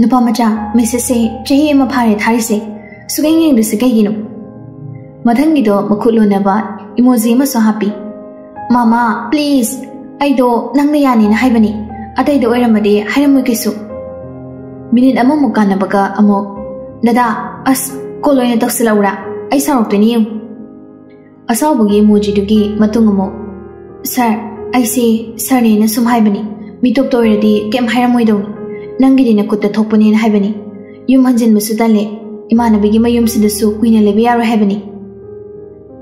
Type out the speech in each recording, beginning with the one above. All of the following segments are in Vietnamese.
nupa macha misese chehi ma phare thari se sugeng yeng de sige yinu madhang gi do makhulo na ba emoji ma so happy mama please ai do nang ya ni na hai bani atai do oiramade hairam ke su minute amu muka na baga amu đó, as cô lo koloi na tak ra, ai sarok to ni yu asaw bugi emoji du gi matung amu sir ai se sir ne na sum hay hai bani mitok tôi re di kem hairam oi do ni ꯅꯪꯒꯤꯗꯤꯅ ꯈꯨꯠꯇ ꯊꯣꯛꯄꯅꯦꯅ ꯍꯥꯏꯕꯅꯤ ꯌꯨꯝ ꯍꯟꯖꯤꯟꯕꯁꯨ ꯇꯜꯂꯦ ꯏꯃꯥꯟꯅꯕꯤꯒꯤ ꯃꯌꯨꯝꯁꯤꯗꯁꯨ ꯀꯨꯏꯅ ꯂꯩꯕ ꯌꯥꯔꯣꯏ ꯍꯥꯏꯕꯅꯤ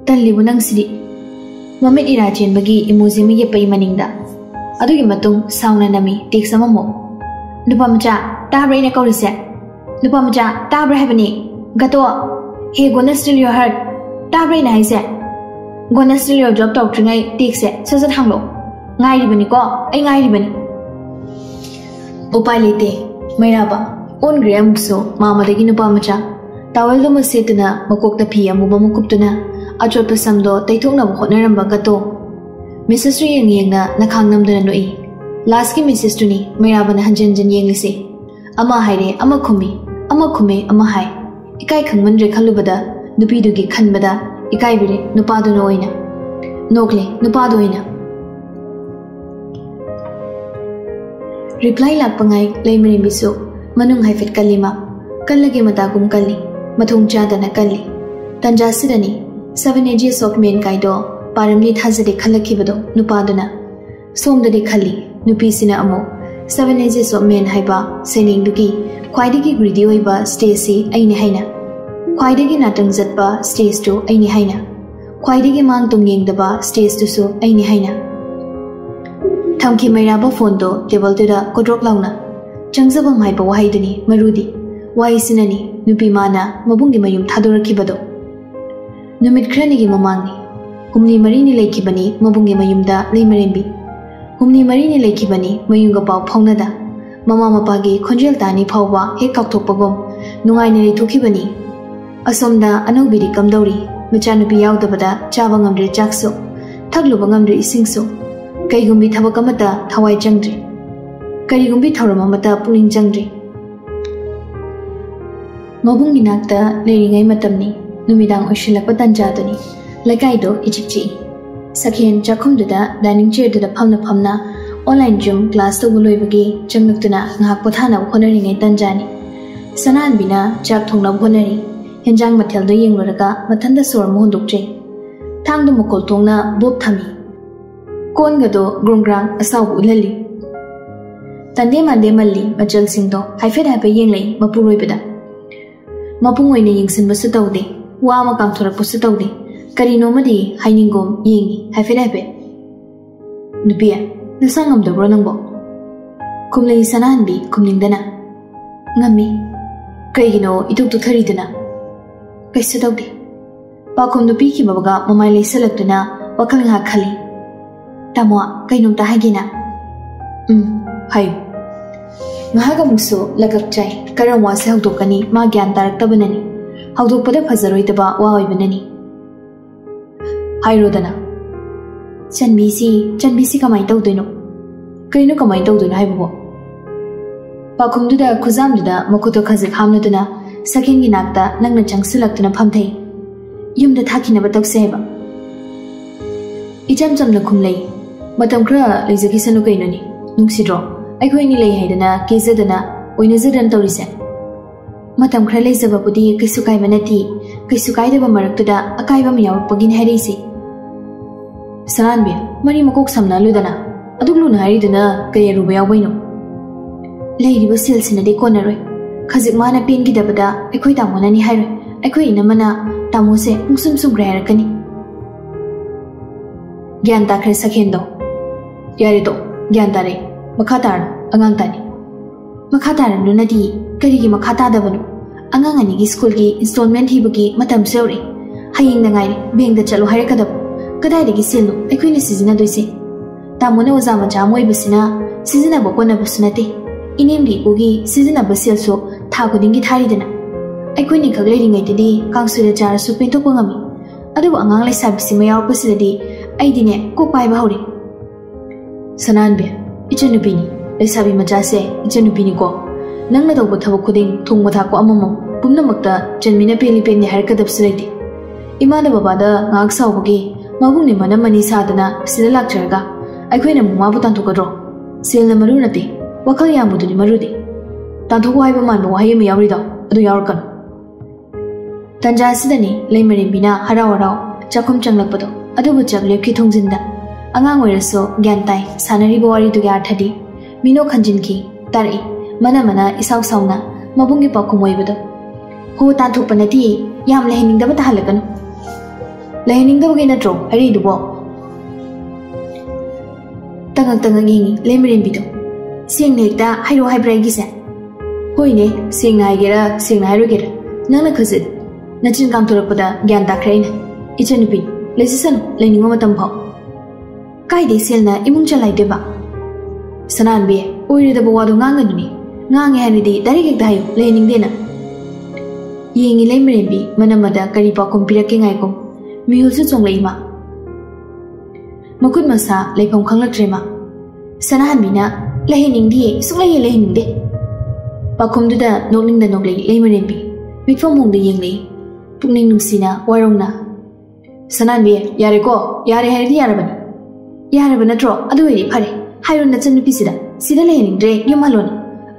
ꯇꯜꯂꯤꯕꯨ ꯅꯪꯁꯤꯗꯤ ꯃꯃꯤꯠ ꯏꯔꯥ ꯆꯦꯟꯕꯒꯤ ꯏꯃꯨꯖꯤꯃ ꯌꯦꯞꯄꯩ ꯃꯅꯤꯡꯗ ꯑꯗꯨꯒꯤ ꯃꯇꯨꯡ ꯁꯥꯎꯅ ꯅꯝꯃꯤ ꯇꯦꯛꯁ ꯑꯃꯃꯨꯛ ꯅꯨꯄꯥ ꯃꯆꯥ ꯇꯥꯕ꯭ꯔꯥ ꯑꯩꯅ ꯀꯧꯔꯤꯁꯦ ꯅꯨꯄꯥ ꯃꯆꯥ ꯇꯥꯕ꯭ꯔꯥ ꯍꯥꯏꯕꯅꯤ ꯒꯇꯣ ꯍꯦ ꯒꯣꯅꯁ ꯁ꯭ꯇꯤꯜ ꯌꯣꯔ ꯍꯔꯠ ꯇꯥꯕ꯭ꯔꯥ ꯑꯩꯅ ꯍꯥꯏꯁꯦ ꯒꯣꯅꯁ ꯁ꯭ꯇꯤꯜ ꯌꯣꯔ ꯖꯣꯕ ꯇꯧꯗ꯭ꯔꯤꯉꯩ ꯇꯦꯛꯁꯦ ꯁꯠ ꯁꯠ ꯍꯥꯡꯂꯣ ꯉꯥꯏꯔꯤꯕꯅꯤꯀꯣ ꯑꯩ ꯉꯥꯏꯔꯤꯕꯅꯤ उपाय लेते मैराबा ओनग्रे अमुसो मामदगी नुपा मचा टावल दो मसेतना मकोकता फ़ी अमुबा मुकुपतना अचोप समदो तैथोंना होनरम बगतो मिसेस रियंग यंगना नखांग नमदना नोई लास्ट की मिसेस तुनी मैराबा न हंजन जन यंग लिसे अमा हाइरे अमा खुमी अमा खुमे अमा हाय इकाई खंगमन रे खलुबदा नुपी दुगी खनबदा इकाई बिरे नुपा दुनो ओइना नोकले नुपा दुइना रिप्लाई लापाई लेमरी मिसु मनुंग हाइफिट कलिमा कल मताकुम कल्ली कल चादना सेवन एजेस ऑफ़ मेन काइदो पारमली थाजदे खलखिबदो नुपादना सोमदे खली सेवन एजेस ऑफ़ मेन हाइबा सेनिंगदुगी ख्वाइदगी ग्रीडी होइबा स्टेसी आइने हाइना नाटंग जतबा स्टेज तो अने हाइना मांग तुम तुंगेंगदबा स्टेज तुम अने tham khi mai ra ba phone to table tu da ko drop launa chang sa ba mà ba wahai du ni marudi wai sinani nupi mana mabung gi mayum thadora ki bado numit khrani gi hôm nay humni mari ni khi bani mabung gi mayum da lei maren bi humni mari ni khi bani mayum ga pau phong na da mama mapa gi khonjel ta ni phau ba he kak thok pa gom nungai ni khi bani ở asom da anau bi ri kam dori macha nupi yaw da bada cha ba ngam re chắc so thak lu ba ngam re sinh so ꯀꯩꯒꯨꯝꯕꯤ ꯊꯕꯛ ꯑꯃꯠꯇ ꯊꯋꯥꯏ ꯆꯪꯗ꯭ꯔꯤ ꯀꯔꯤꯒꯨꯝꯕꯤ ꯊꯧꯔꯝ ꯑꯃꯠꯇ ꯄꯨꯛꯅꯤꯡ ꯆꯪꯗ꯭ꯔꯤ ꯃꯕꯨꯡꯒꯤ ꯅꯥꯛꯇ ꯂꯩꯔꯤꯉꯩ ꯃꯇꯝꯅꯤ ꯅꯨꯃꯤꯗꯥꯡ ꯑꯣꯏꯁꯤꯜꯂꯛꯄ ꯇꯟꯖꯥꯗꯨꯅꯤ ꯂꯩꯀꯥꯏꯗꯣ ꯏꯆꯤꯛ ꯆꯤꯛꯏ ꯁꯈꯦꯟ ꯆꯥꯛꯈꯨꯝꯗꯨꯗ ꯗꯥꯏꯅꯤꯡ ꯆꯤꯌꯔꯗꯨꯗ ꯐꯝꯅ ꯐꯝꯅ ꯑꯣꯟꯂꯥꯏꯟ ꯖꯨꯝ ꯀ꯭ꯂꯥꯁ ꯇꯧꯕ ꯂꯣꯏꯕꯒꯤ ꯆꯪꯂꯛꯇꯨꯅ ꯉꯥꯏꯍꯥꯛ ꯄꯣꯊꯥꯅꯕ ꯍꯣꯠꯅꯔꯤꯉꯩ ꯇꯟꯖꯥꯅꯤ ꯁꯅꯥꯟꯕꯤꯅ ꯆꯥꯛ ꯊꯣꯡꯅꯕ ꯍꯣꯠꯅꯔꯤ ꯍꯦꯟꯖꯥꯡ ꯃꯊꯦꯜꯗꯣ ꯌꯦꯡꯂꯨꯔꯒ ꯃꯊꯟꯇ ꯁꯣꯔ ꯑꯃ ꯍꯣꯟꯗꯣꯛꯆꯩ ꯊꯥꯡꯗꯣ ꯃꯀꯣꯜ ꯊꯣꯡꯅ ꯕꯣꯞ ꯊꯝꯃꯤ ꯀꯣꯟꯒꯗꯣ ꯒ꯭ꯔꯣꯡꯒ꯭ꯔꯥꯡ ꯑꯁꯥꯎꯕ ꯎꯠꯍꯜꯂꯤ ꯇꯟꯗꯦ ꯃꯥꯟꯗꯦ ꯃꯜꯂꯤ ꯃꯆꯜꯁꯤꯡꯗꯣ ꯍꯥꯏꯐꯦꯠ ꯍꯥꯏꯐꯦꯠ ꯌꯦꯡꯂꯛꯏ ꯃꯄꯨꯔꯣꯏꯕꯗ ꯃꯄꯨꯡ ꯑꯣꯏꯅ ꯌꯦꯡꯁꯤꯟꯕꯁꯨ ꯇꯧꯗꯦ ꯋꯥ ꯑꯃ ꯀꯥꯡꯊꯣꯔꯛꯄꯁꯨ ꯇꯧꯗꯦ ꯀꯔꯤꯅꯣꯃꯗꯤ ꯍꯥꯏꯅꯤꯡꯒꯨꯝ ꯌꯦꯡꯉꯤ ꯍꯥꯏꯐꯦꯠ ꯍꯥꯏꯐꯦꯠ ꯅꯨꯄꯤ ꯅꯁꯥ ꯉꯝꯗꯕ꯭ꯔꯣ ꯅꯪꯕꯣ ꯈꯨꯝꯂꯩ ꯁꯅꯥꯍꯟꯕꯤ ꯈꯨꯝꯅꯤꯡꯗꯅ ꯉꯝꯃꯤ ꯀꯩꯒꯤꯅꯣ ꯏꯇꯨꯛ ꯇꯨꯊꯔꯤꯗꯨꯅ ꯀꯩꯁꯨ ꯇꯧꯗꯦ ꯄꯥꯎꯈꯨꯝꯗꯨ ꯄꯤꯈꯤꯕꯒ ꯃꯃꯥꯏ ꯂꯩꯁꯜꯂꯛꯇꯨꯅ ꯋꯥꯈꯜ ꯉꯥꯏꯍꯥꯛ ꯈꯜꯂꯤ Tamo kainom ta hay gì nè ừ hay ngài hai cái mực số là gặp trai cái nào mua sẽ học được cái mà gian ta rất bên này học được bữa đó phải rồi thì ba wow ấy bên này hay rồi đó nè chân bì xì chân bì xì hagina. Um, hayo. Ngahaga mukso lagak nó cái máy se hawdok ani ma gyan tarak tabanani. Hawdok pada phazaroi taba wa oi banani. Hairo dana. Chan bisi, chan bisi kamai tau deno. Kaino kamai nát ta, hai babo. Pakum duda khuzam duda makuto khazik hamna yếm sakin thắc nakta nangna changsilak tuna xe Yumda thakina batok seba. Icham không lấy matam khra lejaki sanu kai nani nungsidro aikhoi ni lei haidana kezadana oina zadan tawrise matam khra lejaba budi kaisu kai manati kaisu kai deba maraktuda akai bam yaw pagin hari se sanan đi mari makok samna ludana aduk lu na hari dana kai ru bayaw baino lei riba sel sina de konaroi khazik mana pen gi dabada aikhoi ta monani hai aikhoi ina mana tamoseungsum sum gra rakani gyan ta khre sakhen do ꯌꯥꯔꯦꯗꯣ ꯒ꯭ꯌꯥꯟ ꯇꯥꯔꯦ ꯃꯈꯥ ꯇꯥꯔꯅꯨ ꯑꯉꯥꯡ ꯇꯥꯅꯤ ꯃꯈꯥ ꯇꯥꯔꯅꯨꯅꯗꯤ ꯀꯔꯤꯒꯤ ꯃꯈꯥ ꯇꯥꯗꯕꯅꯣ ꯑꯉꯥꯡ ꯑꯅꯤꯒꯤ ꯁ꯭ꯀꯨꯜꯒꯤ ꯏꯟꯁꯇꯣꯜꯃꯦꯟ ꯊꯤꯕꯒꯤ ꯃꯇꯝꯁꯨ ꯌꯧꯔꯛꯏ ꯍꯌꯦꯡꯗ ꯉꯥꯏꯔꯦ ꯕꯦꯡꯛꯗ ꯆꯠꯂꯣ ꯍꯥꯏꯔꯛꯀꯗꯕ ꯀꯗꯥꯏꯗꯒꯤ ꯁꯦꯜꯅꯣ ꯑꯩꯈꯣꯏꯅ ꯁꯤꯖꯤꯟꯅꯗꯣꯏꯁꯦ ꯇꯥꯃꯣꯅ ꯑꯣꯖꯥ ꯃꯆꯥ ꯑꯃ ꯑꯣꯏꯕꯁꯤꯅ ꯁꯤꯖꯤꯟꯅꯕ ꯀꯣꯟꯅꯕꯁꯨ ꯅꯠꯇꯦ ꯏꯅꯦꯝꯒꯤ ꯏꯄꯨꯒꯤ ꯁꯤꯖꯤꯟꯅꯕ ꯁꯦꯜꯁꯨ ꯊꯥ ꯈꯨꯗꯤꯡꯒꯤ ꯊꯥꯔꯤꯗꯅ ꯑꯩꯈꯣꯏꯅꯤ ꯈꯛ ꯂꯩꯔꯤꯉꯩꯗꯗꯤ ꯀꯥꯡꯁꯣꯏꯗ ꯆꯥꯔꯁꯨ ꯄꯦꯟꯊꯣꯛꯄ ꯉꯝꯃꯤ ꯑꯗꯨꯕꯨ ꯑꯉꯥꯡ ꯂꯩꯁꯥꯕꯤꯁꯤꯃ ꯌꯥꯎꯔꯛꯄꯁꯤꯗꯗꯤ ꯑꯩꯗꯤꯅꯦ ꯀꯣꯛ ꯄꯥꯏꯕ ꯍꯧꯔꯦ Sananbir, Ichanubini, esabi Majase, Ichanubini ko. Nang nataw pathaw kuding tung mata ko amamam, pumnamakta chan mina pili pili hari ka dap sulaiti. Imada babada ngak sao bagi, mabung ni mana mani sadana sila lakcharga. ai kwe na mung mabu tanto kadro. Sila na maru nati, wakal yamu duni maru ti. Tan tuku hai paman mo wahay mayawri daw, adu yaur kan. Tanjasidani, lay marimbina hara warau, chakum changlakpado, adu bu chak lepki thongzinda. angang oiraso gyan tai sanari bowari du ga athadi. Mino khanjin ki tari, mana mana isaw sauna mabung gi pakku moi bodo ho ta thu panati, yam lehining da ba ta halakan lehining da gi na tro ari du bo. Tangang tangang ngi lemirin bido. Siang ne ta hairo haibrai gi sa hoi ne siang nai gera siang nai ro gera. Nana khazit nachin kam thorakpada gyan ta khrein ichanupin lesisan, leningo matam phau kaide silna imung chalai deba sanan bi oire da bawa do nganga ni ngange hani di dari gek dayo lening dena yengi lemre bi manamada kari pa kompira ke ngai kom mihul se chong leima makut masa leipom khangla trema sanan bi na lehining di sung lehi lehining de pakom du da nokling da nokle lemre bi mikfam mung de yeng le pukning nungsina warong na sanan bi yare ko yare hari di yarabani ಯಾರ ಬನತ್ರೋ ಅದು ಹೇಳಿ ಫರೆ ಹಾಯ್ರು ನಚ್ಚ ನುಪಿಸಿದ ಸಿರಲೇನಿಂದ್ರೆ ಯುಮಲೋನಿ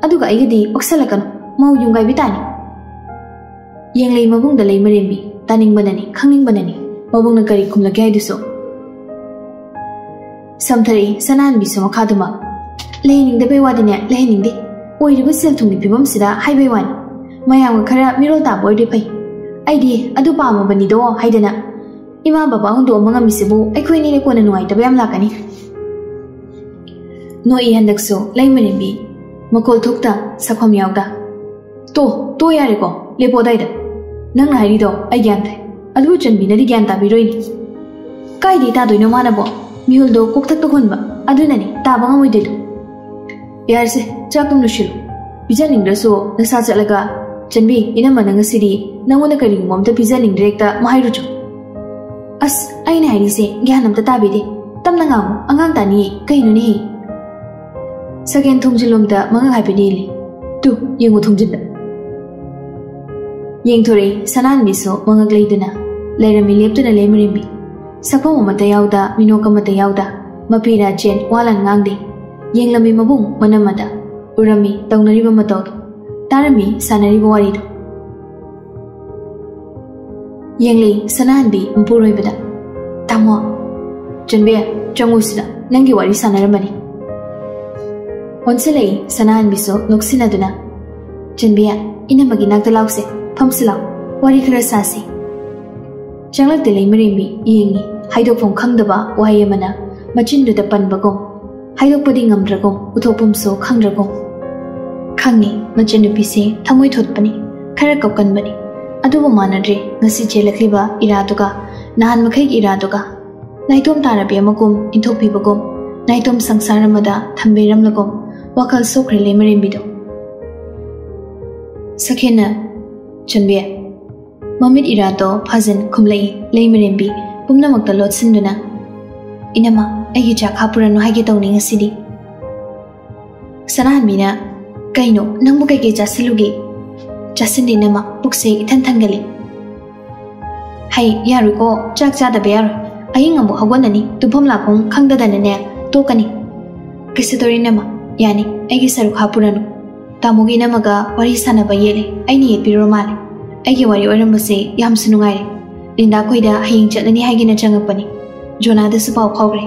ಅದುಗ ಐಗದಿ ಒಕ್ಸಲಕನು ಮೌ ಯುಂಗಾಯ್ ಬಿತಾನಿ ಎಂಗ್ಲೈ ಮಬುಂಗ್ದ ಲೈ ಮರೆಂಬಿ ತನಿಂಗ್ ಬನನಿ ಖಂಗ್ನಿಂಗ್ ಬನನಿ ಮಬುಂಗ್ನ ಕರಿ ಕುಮ್ಲಕ್ಕೆ ಆಯ್ದುಸೋ ಸಂಥರಿ ಸನಾನ್ ಬಿ ಸಮ ಖಾದುಮ ಲೇನಿಂಗ್ದ ಬೇವಾದಿನ ಲೇನಿಂಗ್ದಿ ಓಯ್ರಿಬ ಸೆಲ್ ಥುಂಗ್ದಿ ಪಿಬಂ ಸಿದ ಹಾಯ್ ಬೇವಾನಿ ಮಯಾಂಗ ಖರ ಮಿರೋ ತಾಬ ಓಯ್ರಿ ಪೈ ಐದಿ ಅದು ಪಾಮ ಬನ್ನಿದೋ ಹೈದನ ima baba hundu omanga misibu ekhui ni ko na noi tabyam la kani no i handak so, lai mene bi makol thukta sakhom yawda to to yare ko, le podai da. Nang na ri do, ai gyan thai. Alu chen bi na ri gyan ta bi roi ni. Kai di ta doino mana bo. Mihul do kok thak to khun ba. Adu na ni, ta banga moi de do. Yar se cha kum lu. Shiru bijan ning da so, na sa cha laga chen bi, ina mananga siri nangona kali mom ta bijan ning direct ta mahai ru chu. ꯑꯁ ꯑꯩꯅ ꯍꯥꯏꯔꯤꯁꯦ ꯒ꯭ꯌꯥꯟ ꯑꯝꯇ ꯇꯥꯕꯤꯗꯦ ꯇꯞꯅ ꯉꯥꯡꯉꯨ ꯑꯉꯥꯡ ꯇꯥꯅꯤꯌꯦ ꯀꯩꯅꯣꯅꯦ ꯁꯒꯦꯟ ꯊꯣꯡꯖꯤꯜꯂꯣꯝꯗ ꯃꯉꯛ ꯍꯥꯏꯐꯦꯠ ꯌꯦꯜꯂꯤ ꯇꯨ ꯌꯦꯡꯉꯨ ꯊꯣꯡꯖꯤꯟꯗ ꯌꯦꯡꯊꯣꯔꯛꯏ ꯁꯅꯥꯟꯕꯤꯁꯨ ꯃꯉꯛ ꯂꯩꯗꯨꯅ ꯂꯩꯔꯝꯃꯤ ꯂꯦꯞꯇꯨꯅ ꯂꯩꯃꯔꯦꯝꯕꯤ ꯁꯛꯐꯝ ꯑꯃꯠꯇ ꯌꯥꯎꯗ ꯃꯤꯅꯣꯛ ꯑꯃꯠꯇ ꯌꯥꯎꯗ ꯃꯄꯤꯔꯥ ꯆꯦꯟ ꯋꯥꯂꯟ ꯉꯥꯡꯗꯦ ꯌꯦꯡꯂꯝꯃꯤ ꯃꯕꯨꯡ ꯃꯅꯝꯃꯗ ꯎꯔꯝꯃꯤ ꯇꯧꯅꯔꯤꯕ ꯃꯇꯧꯗꯣ ꯇꯥꯔꯝꯃꯤ ꯁꯥꯟꯅꯔꯤꯕ ꯋꯥꯔꯤꯗꯣ yengli sanan bi mpuroi bada tamo janbe chongu sida nangi wari sanaramani onselei sanan bi so noksina duna janbe ina magi nakta lause phamsila wari khara sase. Changlak delei marim bi yengi haidok phong khangdaba waye mana machin du da pan bagom haidok padi ngamdragom uthopum so khangragom khangni machin du pise, thamoi thot pani khara kapkan bani ꯑꯗꯨꯕꯨ ꯃꯥꯟꯅꯗ꯭ꯔꯦ ꯉꯁꯤ ꯆꯦꯜꯂꯛꯂꯤꯕ ꯏꯔꯥꯗꯨꯒ ꯅꯍꯥꯟ ꯃꯈꯩꯒꯤ ꯏꯔꯥꯗꯨꯒ ꯅꯥꯏꯇꯣꯝ ꯇꯥꯔꯕꯤ ꯑꯃꯒꯨꯝ ꯏꯟꯊꯣꯛꯄꯤꯕꯒꯨꯝ ꯅꯥꯏꯇꯣꯝ ꯁꯪꯁꯥꯔ ꯑꯃꯗ ꯊꯝꯕꯤꯔꯝꯂꯒꯨꯝ ꯋꯥꯈꯜ ꯁꯣꯛꯈ꯭ꯔꯦ ꯂꯩꯃꯔꯦꯝꯕꯤꯗꯣ ꯁꯈꯦꯅ ꯆꯟꯕꯤ ꯃꯃꯤꯠ ꯏꯔꯥꯗꯣ ꯐꯖꯟ ꯈꯨꯝꯂꯛꯏ ꯂꯩꯃꯔꯦꯝꯕꯤ ꯄꯨꯝꯅꯃꯛꯇ ꯂꯣꯠꯁꯤꯟꯗꯨꯅ ꯏꯅꯃ ꯑꯩꯒꯤ ꯆꯥꯛ ꯍꯥꯞꯄꯨꯔꯅꯨ ꯍꯥꯏꯒꯦ ꯇꯧꯅꯤ ꯉꯁꯤꯗꯤ ꯁꯅꯥꯍꯟꯕꯤꯅ ꯀꯩꯅꯣ ꯅꯪꯕꯨ ꯀꯩꯀꯩ ꯆꯥꯁꯤꯜꯂꯨꯒꯦ ꯆꯥꯁꯤꯟꯗꯦ 옥세 탄탄 gali hai yaru ko chak cha da bear ai ngam bo hagwanani tu phom la khong khang da da ne ne to kani kisidori ne ma yani ai gi saru kha puranu ta mo gi ne ma ga wari sana ba yele ai ni pi ro ma le ai gi wari oram se yam sunu ngai linda khoi da haing cha ni hai gi na chang pani jona da su pau khaw re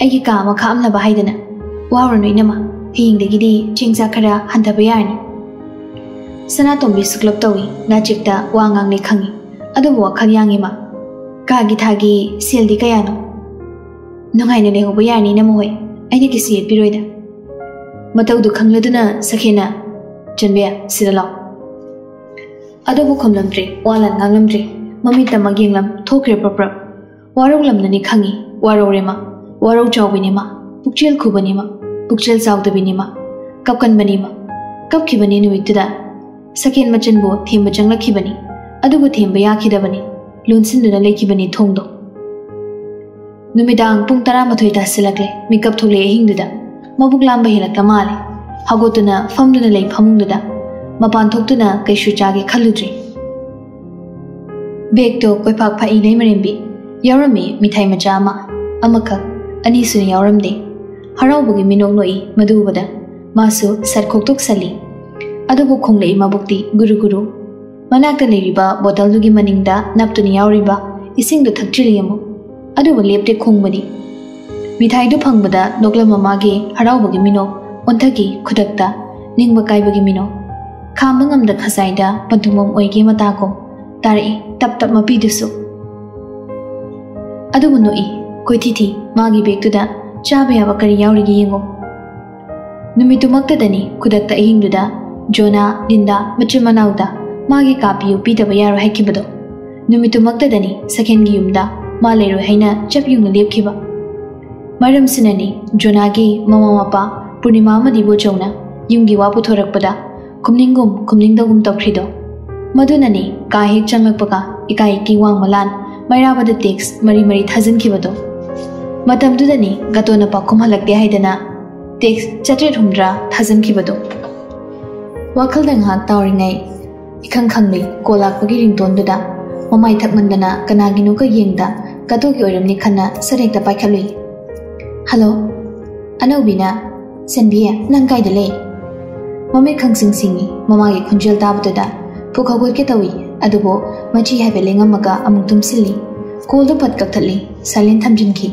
ai gi ka ma kha am la ba hai da na wa ro ne ma haing de gi di ching cha khara han da ba yani Sanatombi ꯁꯨꯛꯂꯞ ꯇꯧꯏ ꯅꯥꯆꯤꯛꯇ ꯋꯥ ꯉꯥꯡꯂꯦ ꯈꯪꯉꯤ ꯑꯗꯨꯕꯨ ꯋꯥꯈꯜ ꯌꯥꯡꯉꯤ ꯃꯥ ꯀꯥꯒꯤ ꯊꯥꯒꯤ ꯁꯦꯜꯗꯤ ꯀꯌꯥꯅꯣ ꯅꯨꯡꯉꯥꯏꯅ ꯂꯩꯍꯧꯕ ꯌꯥꯔꯅꯤ ꯏꯅꯝꯃ ꯍꯣꯏ ꯑꯩꯅ ꯀꯩꯁꯨ ꯌꯦꯠꯄꯤꯔꯣꯏꯗ ꯃꯇꯧꯗꯨ ꯈꯪꯂꯗꯨꯅ ꯁꯈꯦꯅ ꯆꯟꯕꯤꯌꯥ ꯁꯤꯗ ꯂꯥꯎ ꯑꯗꯨꯕꯨ ꯈꯨꯝꯂꯝꯗ꯭ꯔꯦ ꯋꯥꯂꯟ ꯉꯥꯡꯂꯝꯗ꯭ꯔꯦ ꯃꯃꯤꯠꯇ ꯃꯛ ꯌꯦꯡꯂꯝ ꯊꯣꯛꯈ꯭ꯔꯦ ꯄ꯭ꯔꯞ ꯄ꯭ꯔꯞ ꯋꯥꯔꯧꯂꯝꯅꯅꯤ ꯈꯪꯉꯤ ꯋꯥꯔꯧꯔꯦ ꯃꯥ ꯋꯥꯔꯧ ꯆꯥꯎꯕꯤꯅꯤ ꯃꯥ ꯄꯨꯛꯆꯦꯜ ꯈꯨꯕꯅꯤ ꯃꯥ ꯄꯨꯛꯆꯦꯜ ꯆꯥꯎꯗꯕꯤꯅꯤ ꯃꯥ ꯀꯞꯀꯟꯕꯅꯤ ꯃꯥ ꯀꯞꯈꯤꯕꯅꯤ ꯅꯨꯃꯤꯠꯇꯨꯗ ꯁꯀꯦꯟ ꯃꯆꯟꯕꯨ ꯊꯦꯝꯕ ꯆꯪꯂꯛꯈꯤꯕꯅꯤ ꯑꯗꯨꯕꯨ ꯊꯦꯝꯕ ꯌꯥꯈꯤꯗꯕꯅꯤ ꯂꯣꯟꯁꯤꯟꯗꯨꯅ ꯂꯩꯈꯤꯕꯅꯤ ꯊꯣꯡꯗꯣ ꯅꯨꯃꯤꯗꯥꯡ ꯄꯨꯡ ꯇꯔꯥꯃꯥꯊꯣꯏ ꯇꯥꯁꯤꯜꯂꯛꯂꯦ ꯃꯤꯀꯞ ꯊꯣꯛꯂꯛꯑꯦ ꯑꯍꯤꯡꯗꯨꯗ ꯃꯕꯨꯛ ꯂꯥꯝꯕ ꯍꯦꯜꯂꯛꯇ ꯃꯥꯜꯂꯦ ꯍꯧꯒꯠꯇꯨꯅ ꯐꯝꯗꯨꯅ ꯂꯩ ꯐꯃꯨꯡꯗꯨꯗ ꯃꯄꯥꯟ ꯊꯣꯛꯇꯨꯅ ꯀꯩꯁꯨ ꯆꯥꯒꯦ ꯈꯜꯂꯨꯗ꯭ꯔꯤ ꯕꯦꯒꯇꯣ ꯀꯣꯏꯐꯥꯛ ꯐꯥꯛꯏ ꯂꯩꯃꯔꯦꯝꯕꯤ ꯌꯥꯎꯔꯝꯃꯤ ꯃꯤꯊꯥꯏ ꯃꯆꯥ ꯑꯃ ꯑꯃꯈꯛ ꯑꯅꯤꯁꯨꯅ ꯌꯥꯎꯔꯝꯗꯦ ꯍꯔꯥꯎꯕꯒꯤ ꯃꯤꯅꯣꯛ ꯅꯣꯛꯏ ꯃꯗꯨ ꯎꯕꯗ ꯃꯥꯁꯨ ꯁꯠ ꯈꯣꯛꯇꯣꯛꯁꯜꯂꯤ ꯑꯗꯨꯕꯨ ꯈꯣꯡꯂꯛꯏ ꯃꯕꯨꯛꯇꯤ ꯒꯨꯔꯨ ꯒꯨꯔꯨ ꯃꯅꯥꯛꯇ ꯂꯩꯔꯤꯕ ꯕꯣꯇꯜꯗꯨꯒꯤ ꯃꯅꯤꯡꯗ ꯅꯞꯇꯨꯅ ꯌꯥꯎꯔꯤꯕ ꯏꯁꯤꯡꯗꯨ ꯊꯛꯆꯤꯜꯂꯤ ꯑꯃꯨꯛ ꯑꯗꯨꯕꯨ ꯂꯦꯞꯇꯦ ꯈꯣꯡꯕꯗꯤ ꯃꯤꯊꯥꯏꯗꯨ ꯐꯪꯕꯗ ꯅꯣꯛꯂꯝ ꯃꯃꯥꯒꯤ ꯍꯔꯥꯎꯕꯒꯤ ꯃꯤꯅꯣꯛ ꯑꯣꯟꯊꯈꯤ ꯈꯨꯗꯛꯇ ꯅꯤꯡꯕ ꯀꯥꯏꯕꯒꯤ ꯃꯤꯅꯣꯛ ꯈꯥꯝꯕ ꯉꯝꯗ ꯈꯖꯥꯏꯗ ꯄꯟꯊꯨꯡꯐꯝ ꯑꯣꯏꯒꯦ ꯃꯇꯥꯀꯣ ꯇꯥꯔꯛꯏ ꯇꯞ ꯇꯞ ꯃꯄꯤꯗꯨꯁꯨ ꯑꯗꯨꯕꯨ ꯅꯣꯛꯏ ꯀꯣꯏꯊꯤ ꯊꯤ ꯃꯥꯒꯤ ꯕꯦꯒꯇꯨꯗ ꯆꯥꯕ ꯌꯥꯕ ꯀꯔꯤ ꯌꯥꯎꯔꯤꯒꯦ ꯌꯦꯡꯉꯣ ꯅꯨꯃꯤꯠꯇꯨꯃꯛꯇꯗꯅꯤ ꯈꯨꯗꯛꯇ ꯑꯍꯤꯡꯗꯨꯗ ꯖꯣꯅꯥ ꯂꯤꯟꯗꯥ ꯃꯆꯤꯟ ꯃꯅꯥꯎꯗ ꯃꯥꯒꯤ ꯀꯥꯄꯤꯌꯨ ꯄꯤꯗꯕ ꯌꯥꯔꯣꯏ ꯍꯥꯏꯈꯤꯕꯗꯣ ꯅꯨꯃꯤꯠꯇꯨꯃꯛꯇꯗꯅꯤ ꯁꯈꯦꯟꯒꯤ ꯌꯨꯝꯗ ꯃꯥ ꯂꯩꯔꯣꯏ ꯍꯥꯏꯅ ꯆꯞ ꯌꯨꯡꯅ ꯂꯦꯞꯈꯤꯕ ꯃꯔꯝꯁꯤꯅꯅꯤ ꯖꯣꯅꯥꯒꯤ ꯃꯃꯥ ꯃꯄꯥ ꯄꯨꯔꯅꯤꯃꯥ ꯑꯃꯗꯤ ꯕꯣꯆꯧꯅ ꯌꯨꯝꯒꯤ ꯋꯥ ꯄꯨꯊꯣꯔꯛꯄꯗ ꯈꯨꯝꯅꯤꯡꯒꯨꯝ ꯈꯨꯝꯅꯤꯡꯗꯒꯨꯝ ꯇꯧꯈ꯭ꯔꯤꯗꯣ ꯃꯗꯨꯅꯅꯤ ꯀꯥ ꯍꯦꯛ ꯆꯪꯂꯛꯄꯒ ꯏꯀꯥꯏꯀꯤ ꯋꯥꯡꯃ ꯂꯥꯟ ꯃꯩꯔꯥꯕꯗ ꯇꯦꯛꯁ ꯃꯔꯤ ꯃꯔꯤ ꯊꯥꯖꯤꯟꯈꯤꯕꯗꯣ ꯃꯇꯝꯗꯨꯗꯅꯤ ꯒꯇꯣꯅ ꯄꯥꯎꯈꯨꯝ ꯍꯜꯂꯛꯇꯦ ꯍꯥꯏꯗꯅ ꯇꯦꯛꯁ ꯆꯥꯇ꯭ꯔꯦꯠ ꯍꯨꯝꯗ꯭ꯔꯥ ꯊꯥꯖꯤꯟꯈꯤꯕꯗꯣ wakal dang han tauri nei ikhang khang mi kolak pagi ring ton da mamai thak man dana kana gi nu ka yeng da ka to gi oiram ni khana sarek ta pai khalui hello anau bina sen bia nang kai da le mamai khang sing singi mama gi khunjel da bu da phu kha goi ke tawi adubo machi hai be lengam maga amuk tum sili kol do pat kak thali salin tham jin ki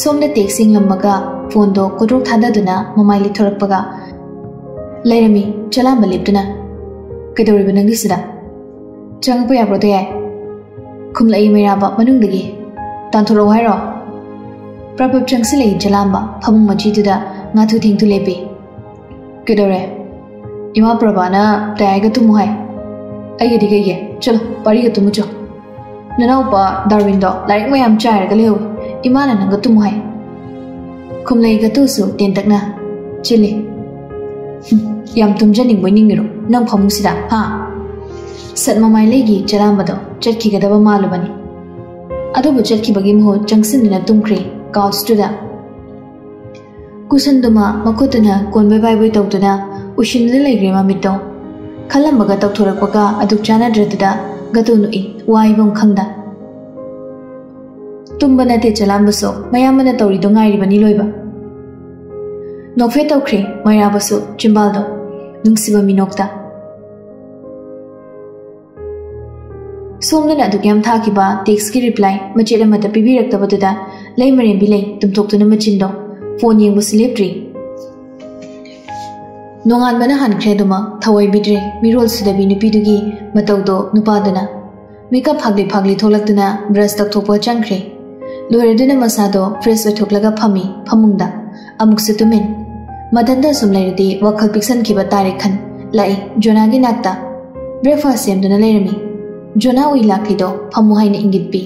somna tek sing lam maga phone do kodrok thada duna mamai li thorak paga ꯂꯩꯔꯝꯃꯤ ꯆꯂꯥꯝꯕ ꯂꯦꯞꯇꯨꯅ ꯀꯩꯗꯧꯔꯤꯕ ꯅꯪꯒꯤꯁꯤꯗ ꯆꯪꯉꯛꯄ ꯌꯥꯕ꯭ꯔꯣ ꯌꯥꯏ ꯈꯨꯝꯂꯛꯏ ꯃꯩꯔꯥꯕ ꯃꯅꯨꯡꯗꯒꯤ ꯇꯥꯟꯊꯣꯔꯛꯎ ꯍꯥꯏꯔꯣ ꯄ꯭ꯔꯕꯞ ꯆꯪꯁꯤꯜꯂꯛꯏ ꯆꯂꯥꯝꯕ ꯐꯃꯨꯡ ꯃꯆꯤꯗꯨꯗ ꯉꯥꯊꯨ ꯊꯦꯡꯊꯨ ꯂꯦꯞꯄꯤ ꯀꯩꯗꯧꯔꯦ ꯏꯃꯥ ꯄ꯭ꯔꯕꯥꯅ ꯇꯌꯥꯏꯒ ꯇꯨꯝꯃꯨ ꯍꯥꯏ ꯑꯩꯒꯗꯤ ꯀꯩꯒꯤ ꯆꯂꯣ ꯋꯥꯔꯤꯒ ꯇꯨꯝꯃꯨꯆꯣ ꯅꯅꯥꯎꯄꯥ ꯗꯥꯔꯋꯤꯟꯗꯣ ꯂꯥꯏꯔꯤꯛ ꯃꯌꯥꯝ ꯆꯥꯏꯔꯒ ꯂꯩꯍꯧꯋꯤ ꯏꯃꯥꯅ ꯅꯪꯒ ꯇꯨꯝꯃꯨ ꯍꯥꯏ ꯈꯨꯝꯂꯩꯒ ꯇꯨꯁꯨ ꯇꯦꯟꯇꯛꯅ ꯆꯤꯜꯂꯤ yam tumja ning boining ro nang phamu sida ha sat mamai legi charam bado chatki ga daba malu bani adu bu chatki bagi mo jangsin na tumkri couch to da kusan duma makotuna konbai bai bai tawtuna ushin le legre ma mitto khalam baga taw thorak baga aduk chana dredda gatu nu i wai bom khangda tumba na te chalam baso mayam na tawri do ngai ri bani loiba nokfe tawkri mayra baso chimbal do ꯅꯨꯡꯁꯤꯕ ꯃꯤꯅꯣꯛꯇ ꯁꯣꯝꯗꯅ ꯑꯗꯨꯛ ꯌꯥꯝ ꯊꯥꯈꯤꯕ ꯇꯦꯛꯁꯀꯤ ꯔꯤꯄ꯭ꯂꯥꯏ ꯃꯆꯦꯠ ꯑꯃꯠꯇ ꯄꯤꯕꯤꯔꯛꯇꯕꯗꯨꯗ ꯂꯩ ꯃꯔꯦꯝꯕꯤ ꯂꯩ ꯇꯨꯝꯊꯣꯛꯇꯨꯅ ꯃꯆꯤꯟꯗꯣ ꯐꯣꯟ ꯌꯦꯡꯕꯁꯨ ꯂꯦꯞꯇ꯭ꯔꯤ ꯅꯣꯡꯉꯥꯟꯕꯅ ꯍꯟꯈ꯭ꯔꯦ ꯑꯗꯨꯃꯛ ꯊꯋꯥꯏꯕꯤꯗ꯭ꯔꯦ ꯃꯤꯔꯣꯜ ꯁꯨꯗꯕꯤ ꯅꯨꯄꯤꯗꯨꯒꯤ ꯃꯇꯧꯗꯣ ꯅꯨꯄꯥꯗꯨꯅ ꯃꯦꯀꯞ ꯐꯥꯒꯂꯤ ꯐꯥꯒꯂꯤ ꯊꯣꯛꯂꯛꯇꯨꯅ ꯕ꯭ꯔꯁ ꯇꯧꯊꯣꯛꯄ ꯆꯪꯈ꯭ꯔꯦ ꯂꯣꯏꯔꯗꯨꯅ ꯃꯁꯥꯗꯣ ꯐ꯭ꯔꯦꯁ ꯑꯣꯏꯊꯣꯛꯂꯒ ꯐꯝꯃꯤ ꯐꯃꯨꯡꯗ ꯑꯃꯨꯛꯁꯨ ꯇꯨꯃꯤꯟ ꯃꯊꯟꯇ ꯁꯨꯝ ꯂꯩꯔꯗꯤ ꯋꯥꯈꯜ ꯄꯤꯛꯁꯟꯈꯤꯕ ꯇꯥꯔꯦ ꯈꯟ ꯂꯥꯛꯏ ꯖꯣꯅꯥꯒꯤ ꯅꯥꯛꯇ ꯕ꯭ꯔꯦꯛꯐꯥꯁ ꯁꯦꯝꯗꯨꯅ ꯂꯩꯔꯝꯃꯤ ꯖꯣꯅꯥ ꯎꯏ ꯂꯥꯛꯂꯤꯗꯣ ꯐꯝꯃꯨ ꯍꯥꯏꯅ ꯏꯪꯒꯤꯠ ꯄꯤ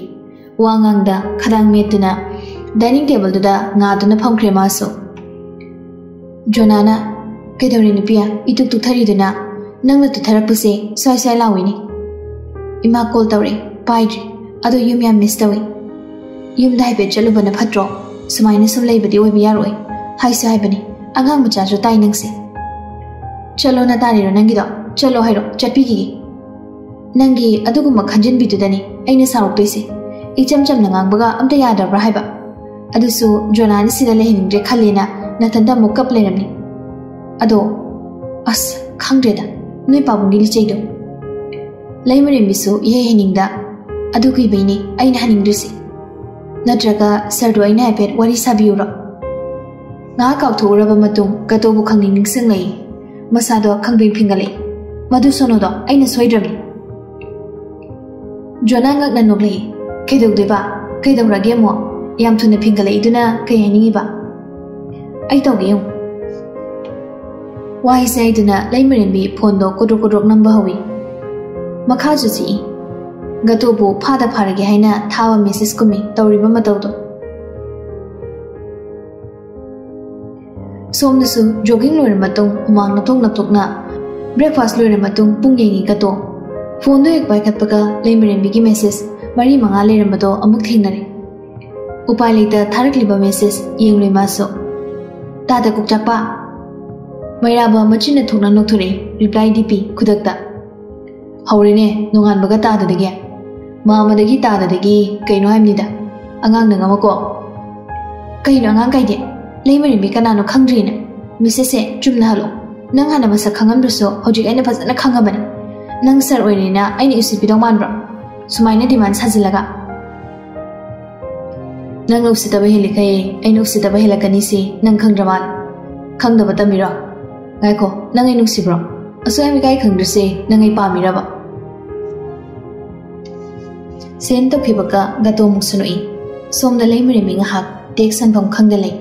ꯋꯥ ꯉꯥꯡꯗ ꯈꯗꯥꯡ ꯃꯦꯠꯇꯨꯅ ꯗꯥꯏꯅꯤꯡ ꯇꯦꯕꯜꯗꯨꯗ ꯉꯥꯗꯨꯅ ꯐꯝꯈ꯭ꯔꯦ ꯃꯥꯁꯨ ꯖꯣꯅꯥꯅ ꯀꯩꯗꯧꯔꯦ ꯅꯨꯄꯤꯌꯥ ꯏꯇꯨꯛ ꯇꯨꯛꯊꯔꯤꯗꯨꯅ ꯅꯪꯅ ꯇꯨꯊꯔꯛꯄꯁꯦ ꯁ꯭ꯋꯥꯏ ꯁ꯭ꯋꯥꯏ ꯂꯥꯎꯏꯅꯤ ꯏꯃꯥ ꯀꯣꯜ ꯇꯧꯔꯛꯑꯦ ꯄꯥꯏꯗ꯭ꯔꯤ ꯑꯗꯣ ꯌꯨꯝ ꯌꯥꯝ ꯃꯤꯁ ꯇꯧꯏ ꯌꯨꯝꯗ ꯍꯥꯏꯐꯦꯠ ꯆꯠꯂꯨꯕꯅ ꯐꯠꯇ꯭ꯔꯣ ꯁꯨꯃꯥꯏꯅ ꯁꯨꯝ ꯂꯩꯕꯗꯤ ꯑꯣꯏꯕ ꯌꯥꯔꯣꯏ ꯍꯥꯏꯁꯨ ꯍꯥꯏꯕꯅꯤ अगांग बच्चासु ताई नंग से चलो ना ताने चलो है रो चटपी की नंगी अधुगु भी तुदनी इचम चम नगांग बगा अम्म तो याद रहा है बा अधुसु जोनानी सिदा लेहिंग रे खा लेना न तंदा अस खंग रे दा नुई पाबुंगी ये हिनिंग दा अधुगु बहनी ऐने हनिंग वरी साबियो ꯉꯥꯏꯍꯥꯛ ꯀꯥꯎꯊꯣꯛꯎꯔꯕ ꯃꯇꯨꯡ ꯒꯇꯣꯕꯨ ꯈꯪꯅꯤꯡ ꯅꯤꯡꯁꯤꯡꯂꯛꯏ ꯃꯁꯥꯗꯣ ꯈꯪꯗ꯭ꯔꯤꯡ ꯐꯤꯡꯒꯠꯂꯛꯏ ꯃꯗꯨ ꯁꯣꯅꯣꯗꯣ ꯑꯩꯅ ꯁꯣꯏꯗ꯭ꯔꯕꯅꯤ ꯖꯣꯅꯥ ꯉꯛꯅ ꯅꯣꯛꯂꯛꯏ ꯀꯩꯗꯧꯗꯣꯏꯕ ꯀꯩꯗꯧꯔꯒꯦ ꯑꯃꯨꯛ ꯌꯥꯝ ꯊꯨꯅ ꯐꯤꯡꯒꯠꯂꯛꯏꯗꯨꯅ ꯀꯩ ꯍꯥꯏꯅꯤꯡꯉꯤꯕ ꯑꯩ ꯇꯧꯒꯦ ꯌꯦꯡꯉꯨ ꯋꯥꯍꯩꯁꯦ ꯍꯥꯏꯗꯨꯅ ꯂꯩꯃꯔꯦꯝꯕꯤ ꯐꯣꯟꯗꯣ ꯀꯣꯗ꯭ꯔꯣꯛ ꯀꯣꯗ꯭ꯔꯣꯛ ꯅꯝꯕ ꯍꯧꯏ ꯃꯈꯥꯁꯨ ꯆꯤꯛꯏ ꯒꯇꯣꯕꯨ ꯐꯥꯗ ꯐꯥꯔꯒꯦ ꯍꯥꯏꯅ ꯊꯥꯕ ꯃꯦꯁꯦꯖ ꯀꯨꯝꯃꯤ ꯇꯧꯔꯤꯕ ꯃꯇꯧꯗꯣ ꯁꯣꯝꯗꯁꯨ ꯖꯣꯒꯤꯡ ꯂꯣꯏꯔ ꯃꯇꯨꯡ ꯍꯨꯃꯥꯡ ꯅꯊꯣꯛ ꯅꯊꯣꯛꯅ ꯕ꯭ꯔꯦꯛꯐꯥꯁ ꯂꯣꯏꯔ ꯃꯇꯨꯡ ꯄꯨꯡ ꯌꯦꯡꯉꯤ ꯒꯇꯣ ꯐꯣꯟꯗꯣ ꯍꯦꯛ ꯄꯥꯏꯈꯠꯄꯒ ꯂꯩꯃꯔꯦꯝꯕꯤꯒꯤ ꯃꯦꯁꯦꯖ ꯃꯔꯤ ꯃꯉꯥ ꯂꯩꯔꯝꯕꯗꯣ ꯑꯃꯨꯛ ꯊꯦꯡꯅꯔꯦ ꯎꯄꯥꯏ ꯂꯩꯇ ꯊꯥꯔꯛꯂꯤꯕ ꯃꯦꯁꯦꯖ ꯌꯦꯡꯂꯨꯏ ꯃꯥꯁꯨ ꯇꯥꯗ ꯀꯣꯛꯆꯥꯛꯄ ꯃꯩꯔꯥꯕ ꯃꯆꯤꯟꯅ ꯊꯣꯛꯅ ꯅꯣꯛꯊꯣꯔꯛꯏ ꯔꯤꯄ꯭ꯂꯥꯏꯗꯤ ꯄꯤ ꯈꯨꯗꯛꯇ ꯍꯧꯔꯦꯅꯦ ꯅꯣꯡꯉꯥꯟꯕꯒ ꯇꯥꯗꯗꯒꯤ ꯃꯥꯃꯗꯒꯤ ꯇꯥꯗꯗꯒꯤ ꯀꯩꯅꯣ ꯍꯥꯏꯕꯅꯤꯗ ꯑꯉꯥꯡꯅ ꯉꯝꯃꯀꯣ ꯀꯩꯅꯣ ꯑꯉꯥꯡ ꯀꯥꯏꯗꯦ ꯂꯩꯃꯔꯤꯕꯤ ꯀꯅꯥꯅꯣ ꯈꯪꯗ꯭ꯔꯤꯅꯦ ꯃꯤꯁꯦꯁꯁꯦ ꯆꯨꯝꯅ ꯍꯜꯂꯣ ꯅꯪ ꯍꯥꯟꯅ ꯃꯁꯛ ꯈꯪꯉꯝꯗ꯭ꯔꯁꯨ ꯍꯧꯖꯤꯛ ꯑꯩꯅ ꯐꯖꯅ ꯈꯪꯉꯕꯅꯤ ꯅꯪ ꯁꯔ ꯑꯣꯏꯔꯤꯅ ꯑꯩꯅ ꯎꯁꯤꯠꯄꯤꯗꯧ ꯃꯥꯟꯕ꯭ꯔꯣ ꯁꯨꯃꯥꯏꯅ ꯗꯤꯃꯥꯟ ꯁꯥꯖꯤꯜꯂꯒ ꯅꯪꯅ ꯎꯁꯤꯠꯇꯕ ꯍꯦꯜꯂꯤꯈꯩ ꯑꯩꯅ ꯎꯁꯤꯠꯇꯕ ꯍꯦꯜꯂꯛꯀꯅꯤꯁꯤ ꯅꯪ ꯈꯪꯗ꯭ꯔ ꯃꯥꯜꯂꯦ ꯈꯪꯗꯕ ꯇꯝꯃꯤꯔꯣ ꯉꯥꯏꯈꯣ ꯅꯪ ꯑꯩ ꯅꯨꯡꯁꯤꯕ꯭ꯔꯣ ꯑꯁꯣꯏ ꯑꯃꯤꯀꯥꯏ ꯈꯪꯗ꯭ꯔꯤꯁꯦ ꯅꯪ ꯑꯩ ꯄꯥꯝꯃꯤꯔꯕ ꯁꯦꯟ ꯇꯧꯈꯤꯕꯒ ꯒꯇꯣ ꯑꯃꯨꯛ ꯁꯨꯅꯨꯏ ꯁꯣꯝꯗ ꯂꯩꯃꯔꯦꯝꯕꯤ ꯉꯥꯏꯍꯥꯛ ꯇꯦꯛ ꯁꯟꯐꯝ ꯈꯪꯗ ꯂꯩ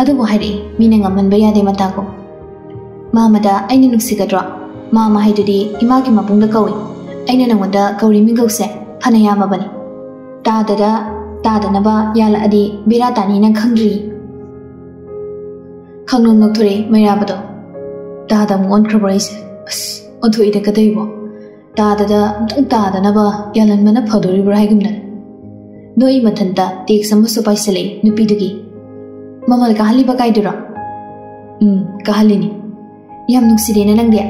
ಅದುಬು ಹರಿ ಮೀನಂಗ ಮನ್ಬಯಾದೆ ಮತಾಗೋ ಮಾ ಮದ ಐನ ನುಕ್ಸಿಗದ್ರೋ ಮಾ ಮಹೈದುದಿ ಇಮಾಗಿ ಮಪುಂಗ ಕೌಯಿ ಐನ ನಂಗೊಂದ ಕೌರಿ ಮಿಂಗೌಸೆ ಫನಯಾಮಬನಿ ತಾದದ ತಾದನಬ ಯಾಲ ಅದಿ ಬೇರಾ ತಾನಿನ ಖಂಗ್ರಿ khăng nôn nóc thôi mày ra bắt đầu ta đã muốn khắp rồi chứ ôn thôi đã cái đấy bộ ta đã đã chúng ta đã nãy ba giờ lần mà nó phải đối với hai cái này nói mà thằng ta tiếc sắm số bài sẽ lấy nó bị được mangal kahali ba kai dira um hmm, kahali ni. Yam nuksi de na nang dia.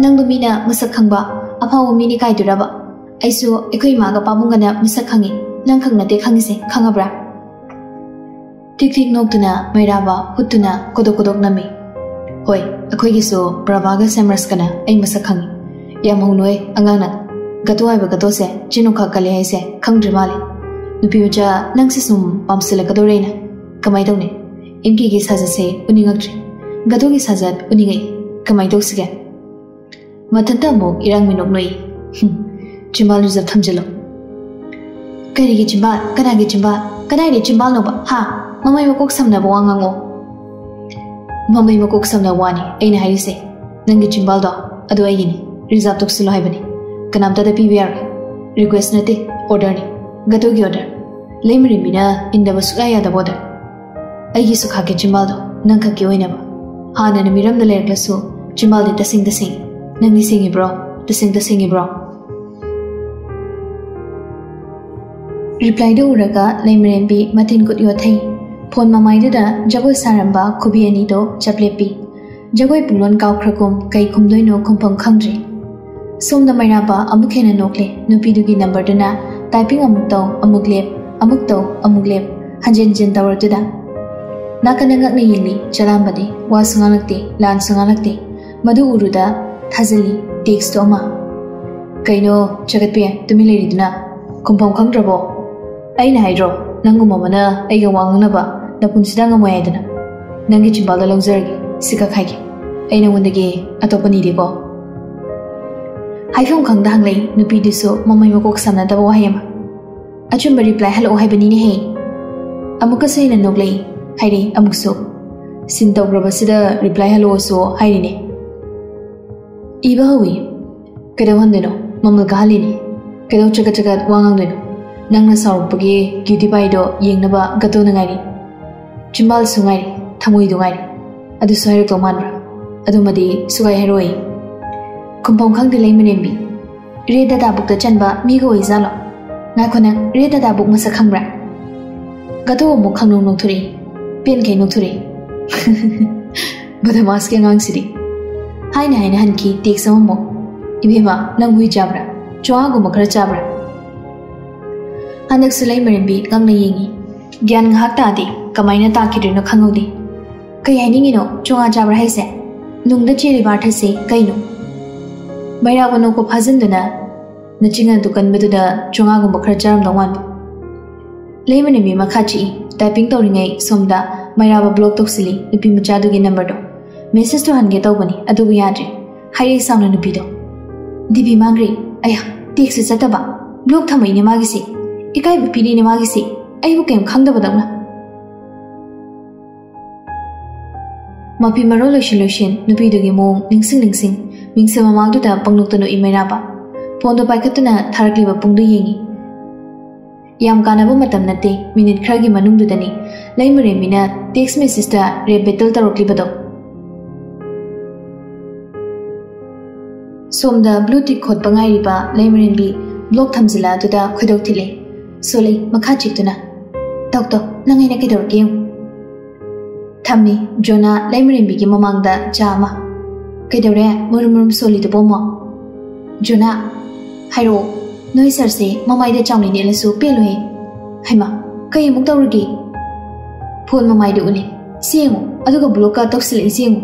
Nang du mina masak khang ba. Apa u mini kai dira ba? Ai su ekoi ma ga pabung na masak khangi nang khang na de khangi se. Khanga bra tik tik nok tu na, mai ra ba. Hut tu na, kodok kodok na mi hoi akoi gi so pravaga semras kana ai yam hung noi, angang na. Gatwai ba gato se chinu kha kale hai se, khang nang se pam se la kadore na. Kamai dau इनकी गी सजा से उनिंगक्ट्री गदो की सजा उनिंगे कमाई तो सके मथंता मो इरंग मिनोक नोई चिंबाल रुजब थमजलो करी गी चिंबाल कना गी चिंबाल कना गी चिंबाल नो हा ममाई मो कोक समना बो आंगो ममाई मो कोक समना वानी एने हाई से नंगी चिंबाल दो अदो आईगिनी रिजर्व तक सिलो हाइबनी कनामता दे पीवीआर रिक्वेस्ट नते ऑर्डर ने गदो की ऑर्डर लेमरी मिना इंदा बसुगा यादा ऑर्डर ꯑꯩꯒꯤꯁꯨ ꯈꯥꯛꯀꯦ ꯆꯤꯝꯕꯥꯜꯗꯣ ꯅꯪ ꯈꯛꯀꯤ ꯑꯣꯏꯅꯕ ꯍꯥꯟꯅꯅ ꯃꯤꯔꯝꯗ ꯂꯩꯔꯛꯂꯁꯨ ꯆꯤꯝꯕꯥꯜꯗꯤ ꯇꯁꯦꯡ ꯇꯁꯦꯡ ꯅꯪꯗꯤ ꯁꯦꯡꯉꯤꯕ꯭ꯔꯣ ꯇꯁꯦꯡ ꯇꯁꯦꯡꯉꯤꯕ꯭ꯔꯣ ꯔꯤꯄ꯭ꯂꯥꯏꯗꯨ ꯎꯔꯒ ꯂꯩꯃꯔꯦꯟꯕꯤ ꯃꯊꯤꯟ ꯀꯨꯠ ꯌꯣꯠꯊꯩ ꯐꯣꯟ ꯃꯃꯥꯏꯗꯨꯗ ꯖꯒꯣꯏ ꯁꯥꯔꯝꯕ ꯈꯨꯕꯤ ꯑꯅꯤꯗꯣ ꯆꯞꯂꯦꯞꯄꯤ ꯖꯒꯣꯏ ꯄꯨꯡꯂꯣꯟ ꯀꯥꯎꯈ꯭ꯔꯒꯨꯝ ꯀꯩ ꯈꯨꯝꯗꯣꯏꯅꯣ ꯈꯨꯝꯐꯝ ꯈꯪꯗ꯭ꯔꯤ ꯁꯣꯝꯗ ꯃꯩꯔꯥꯕ ꯑꯃꯨꯛ ꯍꯦꯟꯅ ꯅꯣꯛꯂꯦ ꯅꯨꯄꯤꯗꯨꯒꯤ ꯅꯝꯕꯔꯗꯨꯅ ꯇꯥꯏꯄꯤꯡ ꯑꯃꯨꯛ ꯇꯧ ꯑꯃꯨꯛ ꯂꯦꯞ ꯑꯃꯨꯛ ꯇꯧ ꯑꯃꯨꯛ ꯂꯦꯞ ꯍꯟꯖꯤꯟ ꯍꯟꯖꯤꯟ ꯇꯧꯔꯗꯨꯗ ನಾಕನಂಗನ ಇಲ್ಲಿ ಚಲಾಂಬನೆ ವಾಸುಗಾಲಕ್ತಿ ಲಾನ್ಸುಗಾಲಕ್ತಿ ಮಧು ಉರುದ ಥಜಲಿ ಟೇಕ್ಸ್ ತೋಮ ಕೈನೋ ಜಗತ್ಪಿಯ ತುಮಿ ಲೇರಿದುನ ಕುಂಪಂ ಕಂಗ್ರಬೋ ಐನ ಹೈಡ್ರೋ ನಂಗು ಮಮನ ಐಗ ವಾಂಗನಬ ನಪುನ್ಸಿದಂಗ ಮೊಯಾದನ ನಂಗೆ ಚಿಂಬಾಲ ಲೌಜರ್ಗೆ ಸಿಕ್ಕ ಖಾಯ್ಗೆ ಐನ ಒಂದಗೆ ಅತೋಪ ನೀಡಿಗೋ ಹೈಫಂ ಕಂಗ್ದ ಹಂಗ್ಲೈ ನುಪಿದಿಸು ಮಮ್ಮೈ ಮಕೋಕ್ ಸಮ್ನದವ ವಾಯಮ ಅಚುಂಬ ರಿಪ್ಲೈ ಹಲೋ ಹೈಬನಿನೆ ಹೇ ಅಮುಕಸ ಐನ ನೋಗ್ಲೈ ꯍꯥꯏꯕꯅꯤꯅꯦꯍꯦ ꯑꯃꯨꯛꯀꯁꯨ ꯍꯦꯟꯅ ꯅꯣꯛꯂꯛꯏ ꯍꯥꯏꯔꯤ ꯑꯃꯨꯛꯁꯨ ꯁꯤꯟ ꯇꯧꯈ꯭ꯔꯕꯁꯤꯗ ꯔꯤꯄ꯭ꯂꯥꯏ ꯍꯜꯂꯛꯑꯣꯁꯨ ꯍꯥꯏꯔꯤꯅꯦ ꯏꯕ ꯍꯧꯏ ꯀꯩꯗꯧꯍꯟꯗꯣꯏꯅꯣ ꯃꯃꯜ ꯀꯥꯍꯜꯂꯤꯅꯤ ꯀꯩꯗꯧ ꯆꯒꯠ ꯆꯒꯠ ꯋꯥ ꯉꯥꯡꯗꯣꯏꯅꯣ ꯅꯪꯅ ꯁꯥꯎꯔꯛꯄꯒꯤ ꯀ꯭ꯌꯨꯇꯤ ꯄꯥꯏꯗꯣ ꯌꯦꯡꯅꯕ ꯒꯇꯣꯅ ꯉꯥꯏꯔꯤ ꯆꯤꯝꯕꯥꯜꯁꯨ ꯉꯥꯏꯔꯤ ꯊꯃꯣꯏꯗꯣ ꯉꯥꯏꯔꯤ ꯑꯗꯨꯁꯨ ꯍꯥꯏꯔꯛꯇꯧ ꯃꯥꯟꯕ꯭ꯔꯥ ꯑꯗꯨꯃꯗꯤ ꯁꯨꯒꯥꯏ ꯍꯥꯏꯔꯣꯏ ꯈꯨꯝꯐꯝ ꯈꯪꯗꯦ ꯂꯩꯃꯔꯦꯝꯕꯤ ꯔꯦ ꯗꯗꯥꯕꯨꯛꯇ ꯆꯟꯕ ꯃꯤꯒ ꯑꯣꯏꯖꯥꯠꯂꯣ ꯉꯥꯏꯈꯣ ꯅꯪ ꯔꯦ ꯗꯗꯥꯕꯨꯛ ꯃꯁꯛ ꯈꯪꯕ꯭ꯔꯥ ꯒꯇꯣ ꯑꯃꯨꯛ ꯈꯪꯅꯣꯡ ꯅꯣꯛꯊꯣꯔꯛꯏ ꯄꯦꯟꯈꯩ ꯅꯣꯛꯊꯣꯔꯛꯏ ꯕꯗꯃꯥꯁꯀꯤ ꯑꯉꯥꯡꯁꯤꯗꯤ ꯍꯥꯏꯅ ꯍꯥꯏꯅ ꯍꯟꯈꯤ ꯇꯦꯛꯁ ꯑꯃꯃꯨꯛ ꯏꯕꯦꯝꯃ ꯅꯪ ꯍꯨꯏ ꯆꯥꯕ꯭ꯔꯥ ꯆꯨꯋꯥꯒꯨꯝꯕ ꯈꯔ ꯆꯥꯕ꯭ꯔꯥ ꯍꯟꯗꯛꯁꯨ ꯂꯩꯃꯔꯦꯝꯕꯤ ꯉꯛꯅ ꯌꯦꯡꯉꯤ ꯒ꯭ꯌꯥꯟ ꯉꯥꯏꯍꯥꯛ ꯇꯥꯗꯦ ꯀꯃꯥꯏꯅ ꯇꯥꯈꯤꯗꯣꯏꯅꯣ ꯈꯪꯍꯧꯗꯦ ꯀꯩ ꯍꯥꯏꯅꯤꯡꯉꯤꯅꯣ ꯆꯣꯉꯥ ꯆꯥꯕ꯭ꯔꯥ ꯍꯥꯏꯁꯦ ꯅꯨꯡꯗ ꯆꯦꯜꯂꯤꯕ ꯑꯥꯔꯊꯁꯦ ꯀꯩꯅꯣ ꯃꯩꯔꯥꯕ ꯅꯣꯛꯄ ꯐꯥꯖꯤꯟꯗꯨꯅ ꯅꯆꯤꯡ ꯑꯗꯨ ꯀꯟꯕꯗꯨꯗ ꯆꯣꯉꯥꯒꯨꯝꯕ ꯈꯔ ꯆꯥꯔꯝꯗꯧ ꯃꯥꯟꯕ ꯂꯩꯃꯔꯦꯝꯕꯤ ꯃꯈꯥ ꯆꯤꯛꯏ ꯇꯥꯏꯄꯤꯡ ꯇꯧꯔꯤꯉꯩ ꯁꯣꯝꯗ ꯃꯩꯔꯥꯕ ꯕ꯭ꯂꯣꯛ ꯇꯧꯁꯤꯜꯂꯤ ꯅꯨꯄꯤ ꯃꯆꯥꯗꯨꯒꯤ ꯅꯝꯕꯔꯗꯣ ꯃꯦꯁꯦꯖꯇꯣ ꯍꯟꯒꯦ ꯇꯧꯕꯅꯤ ꯑꯗꯨꯕꯨ ꯌꯥꯗ꯭ꯔꯦ ꯍꯥꯏꯔꯛꯏ ꯁꯥꯎꯅ ꯅꯨꯄꯤꯗꯣ ꯗꯤꯕꯤ ꯃꯥꯡꯈ꯭ꯔꯦ ꯑꯌꯥ ꯇꯦꯛꯁꯁꯨ ꯆꯠꯇꯕ ꯕ꯭ꯂꯣꯛ ꯊꯝꯃꯛꯏꯅꯦ ꯃꯥꯒꯤꯁꯦ ꯏꯀꯥꯏꯕ ꯄꯤꯔꯤꯅꯦ ꯃꯥꯒꯤꯁꯦ ꯑꯩꯕꯨ ꯀꯩꯝ ꯈꯪꯗꯕꯗꯧꯅ ꯃꯄꯤ ꯃꯔꯣꯜ ꯂꯣꯏꯁꯤꯟ ꯂꯣꯏꯁꯤꯟ ꯅꯨꯄꯤꯗꯨꯒꯤ ꯃꯑꯣꯡ ꯅꯤꯡꯁꯤꯡ ꯅꯤꯡꯁꯤꯡ ꯃꯤꯡꯁꯦꯜ ꯃꯃꯥꯡꯗꯨꯗ ꯄꯪꯅꯣꯛꯇ ꯅꯣꯛꯏ ꯃꯩꯔꯥꯕ ꯐꯣꯟꯗꯣ ꯄꯥꯏꯈꯠꯇꯨꯅ ꯊꯥꯔꯛꯂꯤꯕ ꯄꯨꯡꯗꯨ ꯌꯦꯡꯉꯤ ꯌꯥꯝ ꯀꯥꯟꯅꯕ ꯃꯇꯝ ꯅꯠꯇꯦ ꯃꯤꯅꯤꯠ ꯈꯔꯒꯤ ꯃꯅꯨꯡꯗꯨꯗꯅꯤ ꯂꯩꯃꯔꯦꯝꯕꯤꯅ ꯇꯦꯛꯁ ꯃꯦꯁꯦꯖꯇ ꯔꯦꯞ ꯕꯦꯇꯜ ꯇꯧꯔꯛꯂꯤꯕꯗꯣ ꯁꯣꯝꯗ ꯕ꯭ꯂꯨ ꯇꯤꯛ ꯈꯣꯠꯄ ꯉꯥꯏꯔꯤꯕ ꯂꯩꯃꯔꯦꯝꯕꯤ ꯕ꯭ꯂꯣꯛ ꯊꯝꯖꯤꯜꯂ ꯑꯗꯨꯗ ꯈꯣꯏꯗꯧ ꯊꯤꯜꯂꯦ ꯁꯣꯂꯩ ꯃꯈꯥ ꯆꯤꯛꯇꯨꯅ ꯇꯧ ꯇꯧ ꯅꯪ ꯑꯩꯅ ꯀꯩꯗꯧꯔꯒꯦ ꯌꯦꯡꯉꯨ ꯊꯝꯃꯤ ꯖꯣꯅꯥ ꯂꯩꯃꯔꯦꯝꯕꯤꯒꯤ ꯃꯃꯥꯡꯗ ꯆꯥ ꯑꯃ ꯀꯩꯗꯧꯔꯦ ꯃꯔꯨꯝ ꯃꯔꯨꯝ ꯁꯣꯜꯂꯤꯗꯨꯕꯣ ꯃꯣ ꯖꯨꯅꯥ ꯍꯥꯏꯔꯛꯑꯣ Noi sarse mamaida changli ne lasu pelo he. Haima, kai muk tawrgi. Phone mamaida uli. Siengu, aduga block ka tawsil isiengu.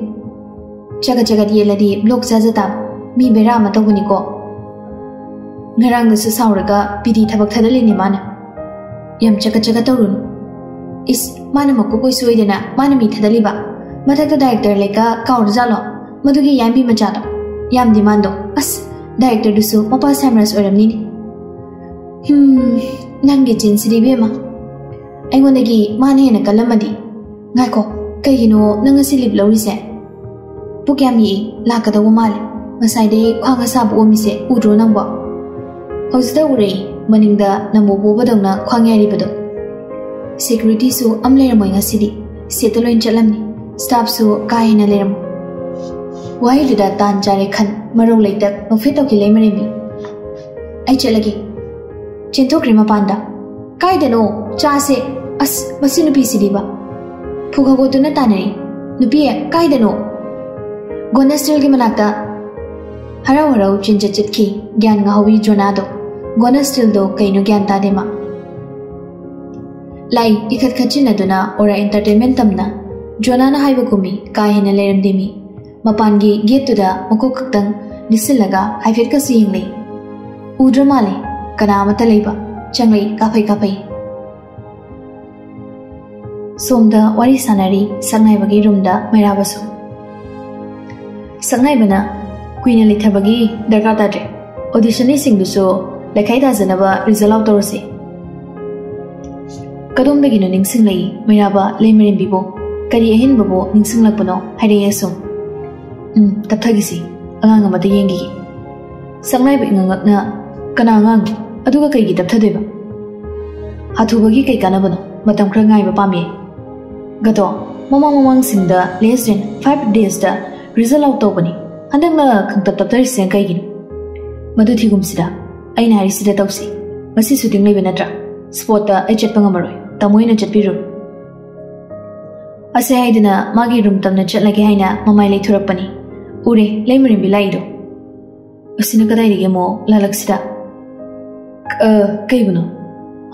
Chaga chaga di ladi block jaja tab. Mi bera ma tawuni ko. Ngarang su sauraga pidi thabak thadali ni mana. Yam chaga chaga rồi. Is mana makku koi soidena mana mi thadali ba. Mathakta director leka kaur jalo. mà tôi cái Yam bi mà chả đâu. yam đi dimando. As director du số, mà dusu mapa rồi làm ni. ꯅꯪꯒꯤ ꯆꯤꯟꯁꯤꯗꯤ ꯏꯕꯦꯝꯃ ꯑꯩꯉꯣꯟꯗꯒꯤ ꯃꯥꯅ ꯍꯦꯟꯅ ꯀꯜꯂꯝꯃꯗꯤ ꯉꯥꯏꯈꯣ ꯀꯩꯒꯤꯅꯣ ꯅꯪ ꯉꯁꯤ ꯂꯤꯞ ꯂꯧꯔꯤꯁꯦ ꯄꯨꯛ ꯌꯥꯝ ꯌꯦꯛꯏ ꯂꯥꯛꯀꯗꯧꯕ ꯃꯥꯜꯂꯦ ꯉꯁꯥꯏꯗꯩ ꯈ꯭ꯋꯥꯡ ꯑꯁꯥꯕ ꯑꯣꯝꯃꯤꯁꯦ ꯎꯗ꯭ꯔꯣ ꯅꯪꯕꯣ ꯍꯧꯖꯤꯛꯇ ꯎꯔꯛꯏ ꯃꯅꯤꯡꯗ ꯅꯝꯕꯨ ꯄꯣꯕꯗꯧꯅ ꯈ꯭ꯋꯥꯡ ꯌꯥꯔꯤꯕꯗꯣ ꯁꯦꯀ꯭ꯌꯨꯔꯤꯇꯤꯁꯨ ꯑꯝ ꯂꯩꯔꯝꯃꯣꯏ ꯉꯁꯤꯗꯤ ꯁꯦꯠꯇ ꯂꯣꯏ ꯆꯠꯂꯝꯅꯤ ꯁ꯭ꯇꯥꯐꯁꯨ ꯀꯥ ꯍꯦꯟꯅ ꯂꯩꯔꯝꯃꯣꯏ ꯋꯥꯍꯩꯗꯨꯗ ꯇꯥꯟ ꯆꯥꯔꯦ ꯈꯟ ꯃꯔꯧ ꯂꯩꯇꯛ ꯅꯣꯛꯐꯦꯠ ꯇꯧꯈꯤ ꯂꯩꯃꯔꯦꯝꯕꯤ ꯑꯩ ꯆꯠꯂꯒꯦ ꯆꯦꯟꯊꯣꯛꯈ꯭ꯔꯦ ꯃꯄꯥꯟꯗ ꯀꯥꯏꯗꯅꯣ ꯆꯥꯁꯦ ꯑꯁ ꯃꯁꯤ ꯅꯨꯄꯤꯁꯤꯗꯤꯕ ꯐꯨꯈꯒꯣꯠꯇꯨꯅ ꯇꯥꯟꯅꯔꯤ ꯅꯨꯄꯤ ꯀꯥꯏꯗꯅꯣ ꯒꯣꯅꯁꯇꯤꯜꯒꯤ ꯃꯅꯥꯛꯇ ꯍꯔꯥꯎ ꯍꯔꯥꯎ ꯆꯤꯟꯆꯠ ꯆꯠꯈꯤ ꯒ꯭ꯌꯥꯟ ꯉꯥꯍꯧꯕꯤ ꯖꯣꯅꯥꯗꯣ ꯒꯣꯅꯁꯇꯤꯜꯗꯣ ꯀꯩꯅꯣ ꯒ꯭ꯌꯥꯟ ꯇꯥꯗꯦ ꯃꯥ ꯂꯥꯏ ꯏꯈꯠ ꯈꯠꯆꯤꯟꯅꯗꯨꯅ ꯑꯣꯔꯥ ꯑꯦꯟꯇꯔꯇꯦꯟꯃꯦꯟ ꯇꯝꯅ ꯖꯣꯅꯥꯅ ꯍꯥꯏꯕꯒꯨꯝꯃꯤ ꯀꯥ ꯍꯦꯟꯅ ꯂꯩꯔꯝꯗꯦ ꯃꯤ ꯃꯄꯥꯟꯒꯤ ꯒꯦꯠꯇꯨꯗ ꯃꯀꯣꯛ ꯈꯛꯇꯪ ꯅꯤꯁꯤꯜꯂꯒ ꯍꯥꯏꯐꯦꯠꯀꯁꯨ ꯌꯦꯡꯂꯩ ꯎꯗ꯭ꯔ ꯃꯥꯜꯂꯦ ꯀꯅꯥ ꯑꯃꯠꯇ ꯂꯩꯕ ꯆꯪꯂꯩ ꯀꯥꯐꯩ ꯀꯥꯐꯩ ꯁꯣꯝꯗ ꯋꯥꯔꯤ ꯁꯥꯟꯅꯔꯤ ꯁꯛꯅꯥꯏꯕꯒꯤ ꯔꯨꯝꯗ ꯃꯩꯔꯥꯕꯁꯨ ꯁꯛꯅꯥꯏꯕꯅ ꯀꯨꯏꯅ ꯂꯩꯊꯕꯒꯤ ꯗꯔꯀꯥꯔ ꯇꯥꯗ꯭ꯔꯦ ꯑꯣꯗꯤꯁꯟꯅꯤꯁꯤꯡꯗꯨꯁꯨ ꯂꯩꯈꯥꯏ ꯇꯥꯖꯅꯕ ꯔꯤꯖꯜ ꯑꯥꯎꯠ ꯇꯧꯔꯁꯤ ꯀꯗꯣꯝꯗꯒꯤꯅꯣ ꯅꯤꯡꯁꯤꯡꯂꯛꯏ ꯃꯩꯔꯥꯕ ꯂꯩꯃꯔꯦꯝꯕꯤꯕꯨ ꯀꯔꯤ ꯑꯍꯦꯟꯕꯕꯨ ꯅꯤꯡꯁꯤꯡꯂꯛꯄꯅꯣ ꯍꯥꯏꯔꯛꯑꯦ ꯁꯨꯝ ꯎꯝ ꯇꯞꯊꯈꯤꯁꯤ ꯑꯉꯥꯡ ꯑꯃꯗ ꯌꯦꯡꯈꯤꯒꯦ ꯁꯛꯅꯥꯏꯕ ꯏꯉꯉꯛꯅ ꯀꯅꯥ ꯑꯉꯥꯡꯅꯣ ꯑꯗꯨꯒ ꯀꯩꯒꯤ ꯇꯞꯊꯗꯣꯏꯕ ꯍꯥꯊꯨꯕꯒꯤ ꯀꯩ ꯀꯥꯟꯅꯕꯅꯣ ꯃꯇꯝ ꯈꯔ ꯉꯥꯏꯕ ꯄꯥꯝꯃꯤ ꯒꯗꯣ ꯃꯃꯥꯡ ꯃꯃꯥꯡꯁꯤꯡꯗ ꯂꯦꯁ ꯗꯦꯟ ꯐꯥꯏꯚ ꯗꯦꯖꯇ ꯔꯤꯖꯜ ꯑꯥꯎꯠ ꯇꯧꯕꯅꯤ ꯍꯟꯗꯛꯅ ꯈꯪꯇꯞ ꯇꯞꯊꯔꯤꯁꯦ ꯀꯩꯒꯤꯅꯣ ꯃꯗꯨ ꯊꯤꯒꯨꯝꯁꯤꯗ ꯑꯩꯅ ꯍꯥꯏꯔꯤꯁꯤꯗ ꯇꯧꯁꯤ ꯉꯁꯤ ꯁꯨꯇꯤꯡ ꯂꯩꯕ ꯅꯠꯇ꯭ꯔꯥ ꯁ꯭ꯄꯣꯠꯇ ꯑꯩ ꯆꯠꯄ ꯉꯝꯃꯔꯣꯏ ꯇꯥꯃꯣ ꯑꯣꯏꯅ ꯆꯠꯄꯤꯔꯨ ꯑꯁꯦ ꯍꯥꯏꯗꯅ ꯃꯥꯒꯤ ꯔꯨꯝ ꯇꯝꯅ ꯆꯠꯂꯒꯦ ꯍꯥꯏꯅ ꯃꯃꯥꯏ ꯂꯩꯊꯣꯔꯛꯄꯅꯤ ꯎꯔꯦ ꯂꯩꯃꯔꯦꯝꯕꯤ ꯂꯥꯛꯏꯗꯣ ꯑꯁꯤꯅ ꯀꯗꯥꯏꯗꯒꯤ ꯑꯃꯨꯛ ꯂꯥꯂꯛꯁꯤꯗ ꯀꯩꯕꯨꯅꯣ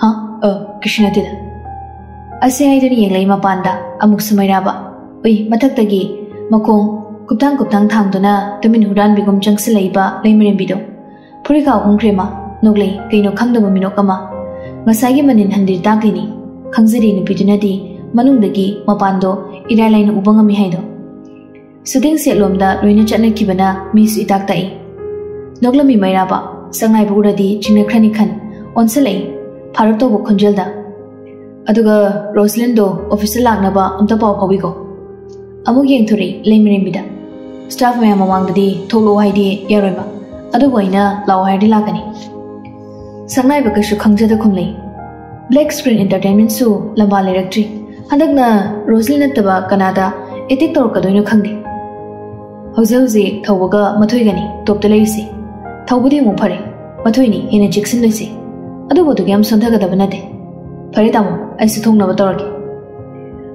ꯍꯥ ꯑ ꯀꯩꯁꯨ ꯅꯠꯇꯦꯗ ꯑꯁꯦ ꯍꯥꯏꯗꯨꯅ ꯌꯦꯡꯂꯛꯏ ꯃꯄꯥꯟꯗ ꯑꯃꯨꯛꯁꯨ ꯃꯩꯔꯥꯕ ꯎꯏ ꯃꯊꯛꯇꯒꯤ ꯃꯈꯣꯡ ꯀꯨꯞꯊꯥꯡ ꯀꯨꯞꯊꯥꯡ ꯊꯥꯡꯗꯨꯅ ꯇꯨꯃꯤꯟ ꯍꯨꯔꯥꯟꯕꯤꯒꯨꯝ ꯆꯪꯁꯤꯜꯂꯛꯏꯕ ꯂꯩꯃꯔꯦꯝꯕꯤꯗꯣ ꯐꯨꯔꯤꯈꯥ ꯎꯈ꯭ꯔꯦ ꯃꯥ ꯅꯣꯛꯂꯩ ꯀꯩꯅꯣ ꯈꯪꯗꯕ ꯃꯤꯅꯣꯛ ꯑꯃ ꯉꯁꯥꯏꯒꯤ ꯃꯅꯤꯟ ꯍꯟꯗꯤꯔ ꯇꯥꯛꯂꯤꯅꯤ ꯈꯪꯖꯔꯤ ꯅꯨꯄꯤꯗꯨꯅꯗꯤ ꯃꯅꯨꯡꯗꯒꯤ ꯃꯄꯥꯟꯗꯣ ꯏꯔꯥꯏ ꯂꯥꯏꯅ ꯎꯕ ꯉꯝꯃꯤ ꯍꯥꯏꯗꯣ ꯁꯨꯇꯤꯡ ꯁꯦꯠꯂꯣꯝꯗ ꯂꯣꯏꯅ ꯆꯠꯅꯈꯤꯕꯅ ꯃꯤꯁꯨ ꯏꯇꯥꯛ ꯇꯛꯏ ꯅꯣꯛꯂꯝꯃꯤ ꯃꯩꯔꯥꯕ ꯁꯉꯥꯏꯕ ꯎꯔꯗꯤ ꯆꯤꯡꯅꯈ꯭ꯔꯅꯤ ꯈꯟ ꯑꯣꯟꯁꯤꯜꯂꯛꯏ ꯐꯥꯔꯛ ꯇꯧꯕ ꯈꯣꯟꯖꯦꯜꯗ ꯑꯗꯨꯒ ꯔꯣꯁꯂꯤꯟꯗꯣ ꯑꯣꯐꯤꯁꯇ ꯂꯥꯛꯅꯕ ꯑꯝꯇ ꯄꯥꯎ ꯐꯥꯎꯕꯤꯀꯣ ꯑꯃꯨꯛ ꯌꯦꯡꯊꯣꯔꯛꯏ ꯂꯩꯃꯔꯦꯝꯕꯤꯗ ꯁ꯭ꯇꯥꯐ ꯃꯌꯥꯝ ꯃꯃꯥꯡꯗꯗꯤ ꯊꯣꯛꯂꯛꯑꯣ ꯍꯥꯏꯗꯤ ꯌꯥꯔꯣꯏꯕ ꯑꯗꯨꯕꯨ ꯑꯩꯅ ꯂꯥꯛꯑꯣ ꯍꯥꯏꯔꯗꯤ ꯂꯥꯛꯀꯅꯤ ꯁꯛꯅꯥꯏꯕ ꯀꯩꯁꯨ ꯈꯪꯖꯗ ꯈꯨꯝꯂꯩ ꯕ꯭ꯂꯦꯛ ꯁ꯭ꯀ꯭ꯔꯤꯟ ꯑꯦꯟꯇꯔꯇꯦꯟꯃꯦꯟꯁꯨ ꯂꯝꯕꯥ ꯂꯩꯔꯛꯇ꯭ꯔꯤ ꯍꯟꯗꯛꯅ ꯔꯣꯁꯂꯤꯟ ꯅꯠꯇꯕ ꯀꯅꯥꯗ ꯑꯦꯇꯦꯛ ꯇꯧꯔꯛꯀꯗꯣꯏꯅꯣ ꯈꯪꯗꯦ ꯍꯧꯖꯤꯛ ꯍꯧꯖꯤꯛ ꯊꯧꯕꯒ ꯃꯊꯣꯏꯒꯅꯤ ꯇꯣꯞꯇ ꯂꯩꯔꯤꯁꯤ ꯊꯧꯕꯗꯤ ꯑꯃꯨꯛ ꯐꯔꯦ ꯃꯊꯣꯏꯅꯤ ꯍꯦꯟꯅ ꯆꯦꯛꯁꯤꯟꯗꯣꯏꯁꯤ ꯑꯗꯨꯕꯨ ꯑꯗꯨꯛ ꯌꯥꯝ ꯁꯣꯟꯊꯒꯗꯕ ꯅꯠꯇꯦ ꯐꯔꯦ ꯇꯥꯃꯣ ꯑꯩꯁꯨ ꯊꯣꯡꯅꯕ ꯇꯧꯔꯒꯦ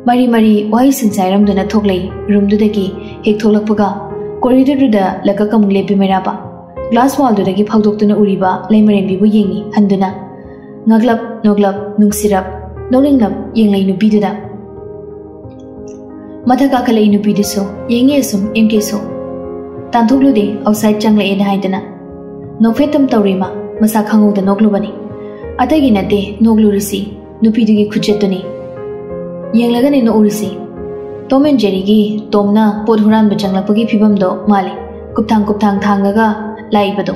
ꯃꯔꯤ ꯃꯔꯤ ꯋꯥꯍꯩꯁꯤꯡ ꯆꯥꯏꯔꯝꯗꯨꯅ ꯊꯣꯛꯂꯛꯏ ꯔꯨꯝꯗꯨꯗꯒꯤ ꯍꯦꯛ ꯊꯣꯛꯂꯛꯄꯒ ꯀꯣꯔꯤꯗꯣꯔꯗꯨꯗ ꯂꯀꯛ ꯑꯃꯨꯛ ꯂꯦꯞꯄꯤ ꯃꯩꯔꯥꯕ ꯒ꯭ꯂꯥꯁ ꯋꯥꯜꯗꯨꯗꯒꯤ ꯐꯥꯎꯗꯣꯛꯇꯨꯅ ꯎꯔꯤꯕ ꯂꯩꯃꯔꯦꯝꯕꯤꯕꯨ ꯌꯦꯡꯉꯤ ꯍꯟꯗꯨꯅ ꯉꯛꯂꯞ ꯅꯣꯛꯂꯞ ꯅꯨꯡꯁꯤꯔꯞ ꯅꯣꯛꯅꯤꯡꯂꯞ ꯌꯦꯡꯂꯩ ꯅꯨꯄꯤꯗꯨꯗ ꯃꯊꯛ ꯀꯥꯈꯠꯂꯛꯏ ꯅꯨꯄꯤꯗꯨꯁꯨ ꯌꯦꯡꯉꯤ ꯑꯁꯨꯝ ꯑꯦꯝꯀꯦꯁꯨ ꯇꯥꯟꯊꯣꯛꯂꯨꯗꯦ ꯑꯥꯎꯠꯁꯥꯏꯠ ꯆꯪꯂꯛꯑꯦꯅ ꯍꯥꯏꯗꯅ ꯅꯣꯛꯐꯦꯠꯇꯝ ꯇꯧꯔꯤꯃ ꯃꯁꯥ ꯈꯪꯍꯧꯗ ꯅꯣꯛꯂꯨꯕꯅꯤ ꯑꯇꯩꯒꯤ ꯅꯠꯇꯦ ꯅꯣꯛꯂꯨꯔꯤꯁꯤ ꯅꯨꯄꯤꯗꯨꯒꯤ ꯈꯨꯆꯦꯠꯇꯨꯅꯤ ꯌꯦꯡꯂꯒꯅꯤ ꯅꯣꯛꯎꯔꯤꯁꯤ ꯇꯣꯝ ꯑꯦꯟ ꯖꯦꯔꯤꯒꯤ ꯇꯣꯝꯅ ꯄꯣꯠ ꯍꯨꯔꯥꯟꯕ ꯆꯪꯂꯛꯄꯒꯤ ꯐꯤꯕꯝꯗꯣ ꯃꯥꯜꯂꯤ ꯀꯨꯞꯊꯥꯡ ꯀꯨꯞꯊꯥꯡ ꯊꯥꯡꯉꯒ ꯂꯥꯛꯏꯕꯗꯣ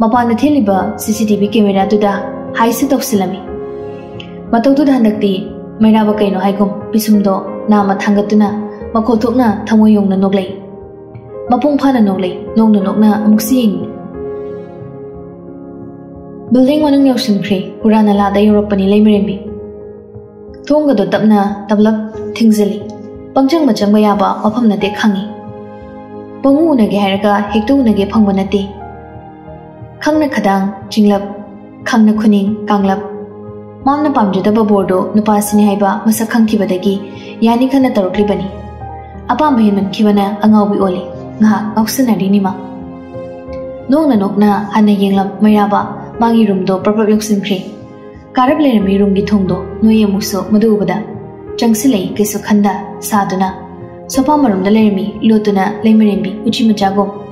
ꯃꯄꯥꯟꯗ ꯊꯦꯠꯂꯤꯕ ꯁꯤꯁꯤꯇꯤꯚꯤ ꯀꯦꯃꯦꯔꯥꯗꯨꯗ ꯍꯥꯏꯁꯨ ꯇꯧꯁꯤꯜꯂꯝꯃꯤ ꯃꯇꯧꯗꯨꯗ ꯍꯟꯗꯛꯇꯤ ꯃꯩꯔꯥꯕ ꯀꯩꯅꯣ ꯍꯥꯏꯒꯨꯝ ꯄꯤꯁꯨꯝꯗꯣ ꯅꯥꯝꯃ ꯊꯥꯡꯒꯠꯇꯨꯅ ꯃꯈꯣꯜ ꯊꯣꯛꯅ ꯊꯃꯣꯏ ꯌꯧꯅ ꯅꯣꯛꯂꯩ ꯃꯄꯨꯡ ꯐꯥꯅ ꯅꯣꯛꯂꯩ ꯅꯣꯛꯅ ꯅꯣꯛꯅ ꯑꯃꯨꯛꯁꯨ ꯌꯦꯡꯉꯤ building manung yawsinkhri hurana la da europani leimiremi thongga do tapna tablak thingjali pangjang ma changba yaba mapham na te khangi. Pangu na ge harga hektu na ge phangba na te khangna khadang, jinglap. Khangna khuning, kanglap. Mamna pamjadaba bordo nupasini haiba masak khangki badagi yani khana tarukli bani apam bheman khibana angau bi oli. Nga ngausanari nima nong na nok na hana yenglam mayaba mairaba mangi room do prapap yoksinkhri karab le mi room gi thong do noi amukso madu ubada changsilei kesu khanda saduna sofa marum da le mi lotuna lemirembi uchi majago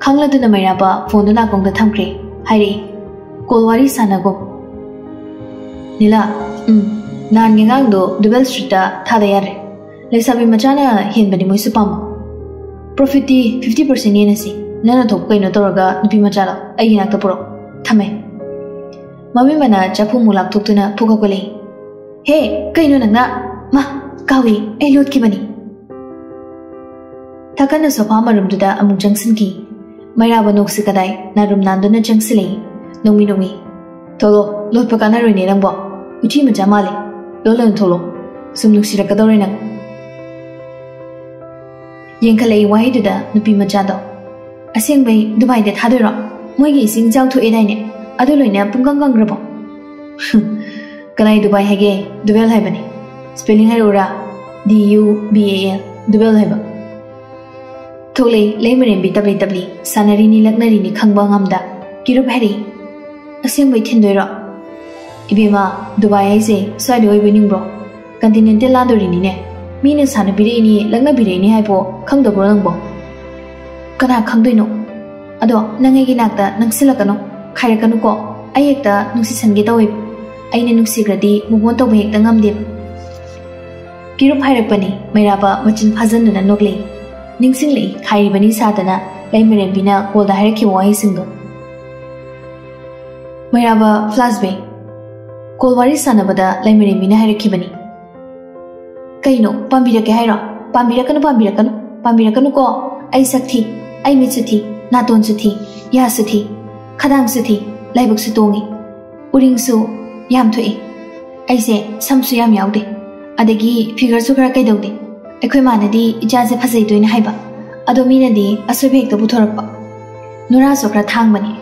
khangladuna ba, phone na kong da thamkhri hairi kolwari sanago nila um nan ngang do double street ta thada yare lesabi machana hen bani moisu pam profit 50% ne nasi nana thok kaino toraga nupi machara ai nak ta puro Thame. Mami mana japu mulak tuk tuna puka kuli. He, kainu nang na. Ma, kawi, eh lut ki bani. Thakana sofa marum duda amuk jangsin ki. Maira banok si kadai na rum nandu na jangsile. Nungi nungi. Tolo, lot pakana rini nang bo. Uchi ma jamale. Lolo tolo. Sumnuk sirakadore nang. Yengkalei wahi duda nupi ma jado. Asing bay Dubai de thadoi rao. ꯃꯣꯏꯒꯤ ꯏꯁꯤꯡ ꯆꯥꯎꯊꯣꯛꯑꯦꯗꯥꯏꯅꯦ ꯑꯗꯨ ꯂꯣꯏꯅ ꯄꯨꯡꯀꯪ ꯀꯪꯈ꯭ꯔꯕꯣ ꯀꯅꯥꯏ ꯗꯨꯕꯥꯏ ꯍꯥꯏꯒꯦ double ꯍꯥꯏꯕꯅꯤ ꯁ꯭ꯄꯦꯂꯤꯡ ꯍꯥꯏꯔꯛꯎꯔꯥ D U B A L double ꯍꯥꯏꯕ ꯊꯣꯛꯂꯩ ꯂꯩꯃꯔꯦꯝꯕꯤ ꯇꯞꯂꯤ ꯇꯞꯂꯤ ꯁꯥꯟꯅꯔꯤꯅꯤ ꯂꯛꯅꯔꯤꯅꯤ ꯈꯪꯕ ꯉꯝꯗ ꯀꯤꯔꯨꯞ ꯍꯥꯏꯔꯤ ꯑꯁꯦꯡꯕꯩ ꯊꯤꯟꯗꯣꯏꯔꯣ ꯏꯕꯦꯝꯃ ꯗꯨꯕꯥꯏ ꯍꯥꯏꯁꯦ ꯁ꯭ꯋꯥꯏꯗ ꯑꯣꯏꯕ ꯅꯤꯡꯕ꯭ꯔꯣ ꯀꯟꯇꯤꯅꯦꯟꯇꯦꯜ ꯂꯥꯟꯗꯣꯔꯤꯅꯤꯅꯦ ꯃꯤꯅ ꯁꯥꯟꯅꯕꯤꯔꯛꯏꯅꯤ ꯂꯛꯅꯕꯤꯔꯛꯏꯅꯤ ꯍꯥꯏꯕꯣ ꯈꯪꯗꯕ꯭ꯔꯣ ꯅꯪꯕꯣ ꯀꯅꯥ ꯈꯪꯗꯣꯏꯅꯣ ꯑꯗꯣ ꯅꯪ ꯑꯩꯒꯤ ꯅꯥꯛꯇ ꯅꯪꯁꯤꯜꯂꯛꯀꯅꯨ ꯈꯥꯏꯔꯛꯀꯅꯨꯀꯣ ꯑꯩ ꯍꯦꯛꯇ ꯅꯨꯡꯁꯤꯁꯟꯒꯦ ꯇꯧꯋꯦꯕ ꯑꯩꯅ ꯅꯨꯡꯁꯤꯈ꯭ꯔꯗꯤ ꯃꯨꯛ ꯑꯣꯟ ꯇꯧꯕ ꯍꯦꯛꯇ ꯉꯝꯗꯦꯕ 나돈수 티, 야수 티, 카당수 티, 라이북수 동 이, 우링 수, 얌투 이, 아이세 삼수 얌 야우 데, 아데기 피거수 그라 깨도 데, 에크마나디 이자세 파세 도인 하이 바, 아도미나디 아스베익도 부터럽 바, 누라수 그라 탕마 니,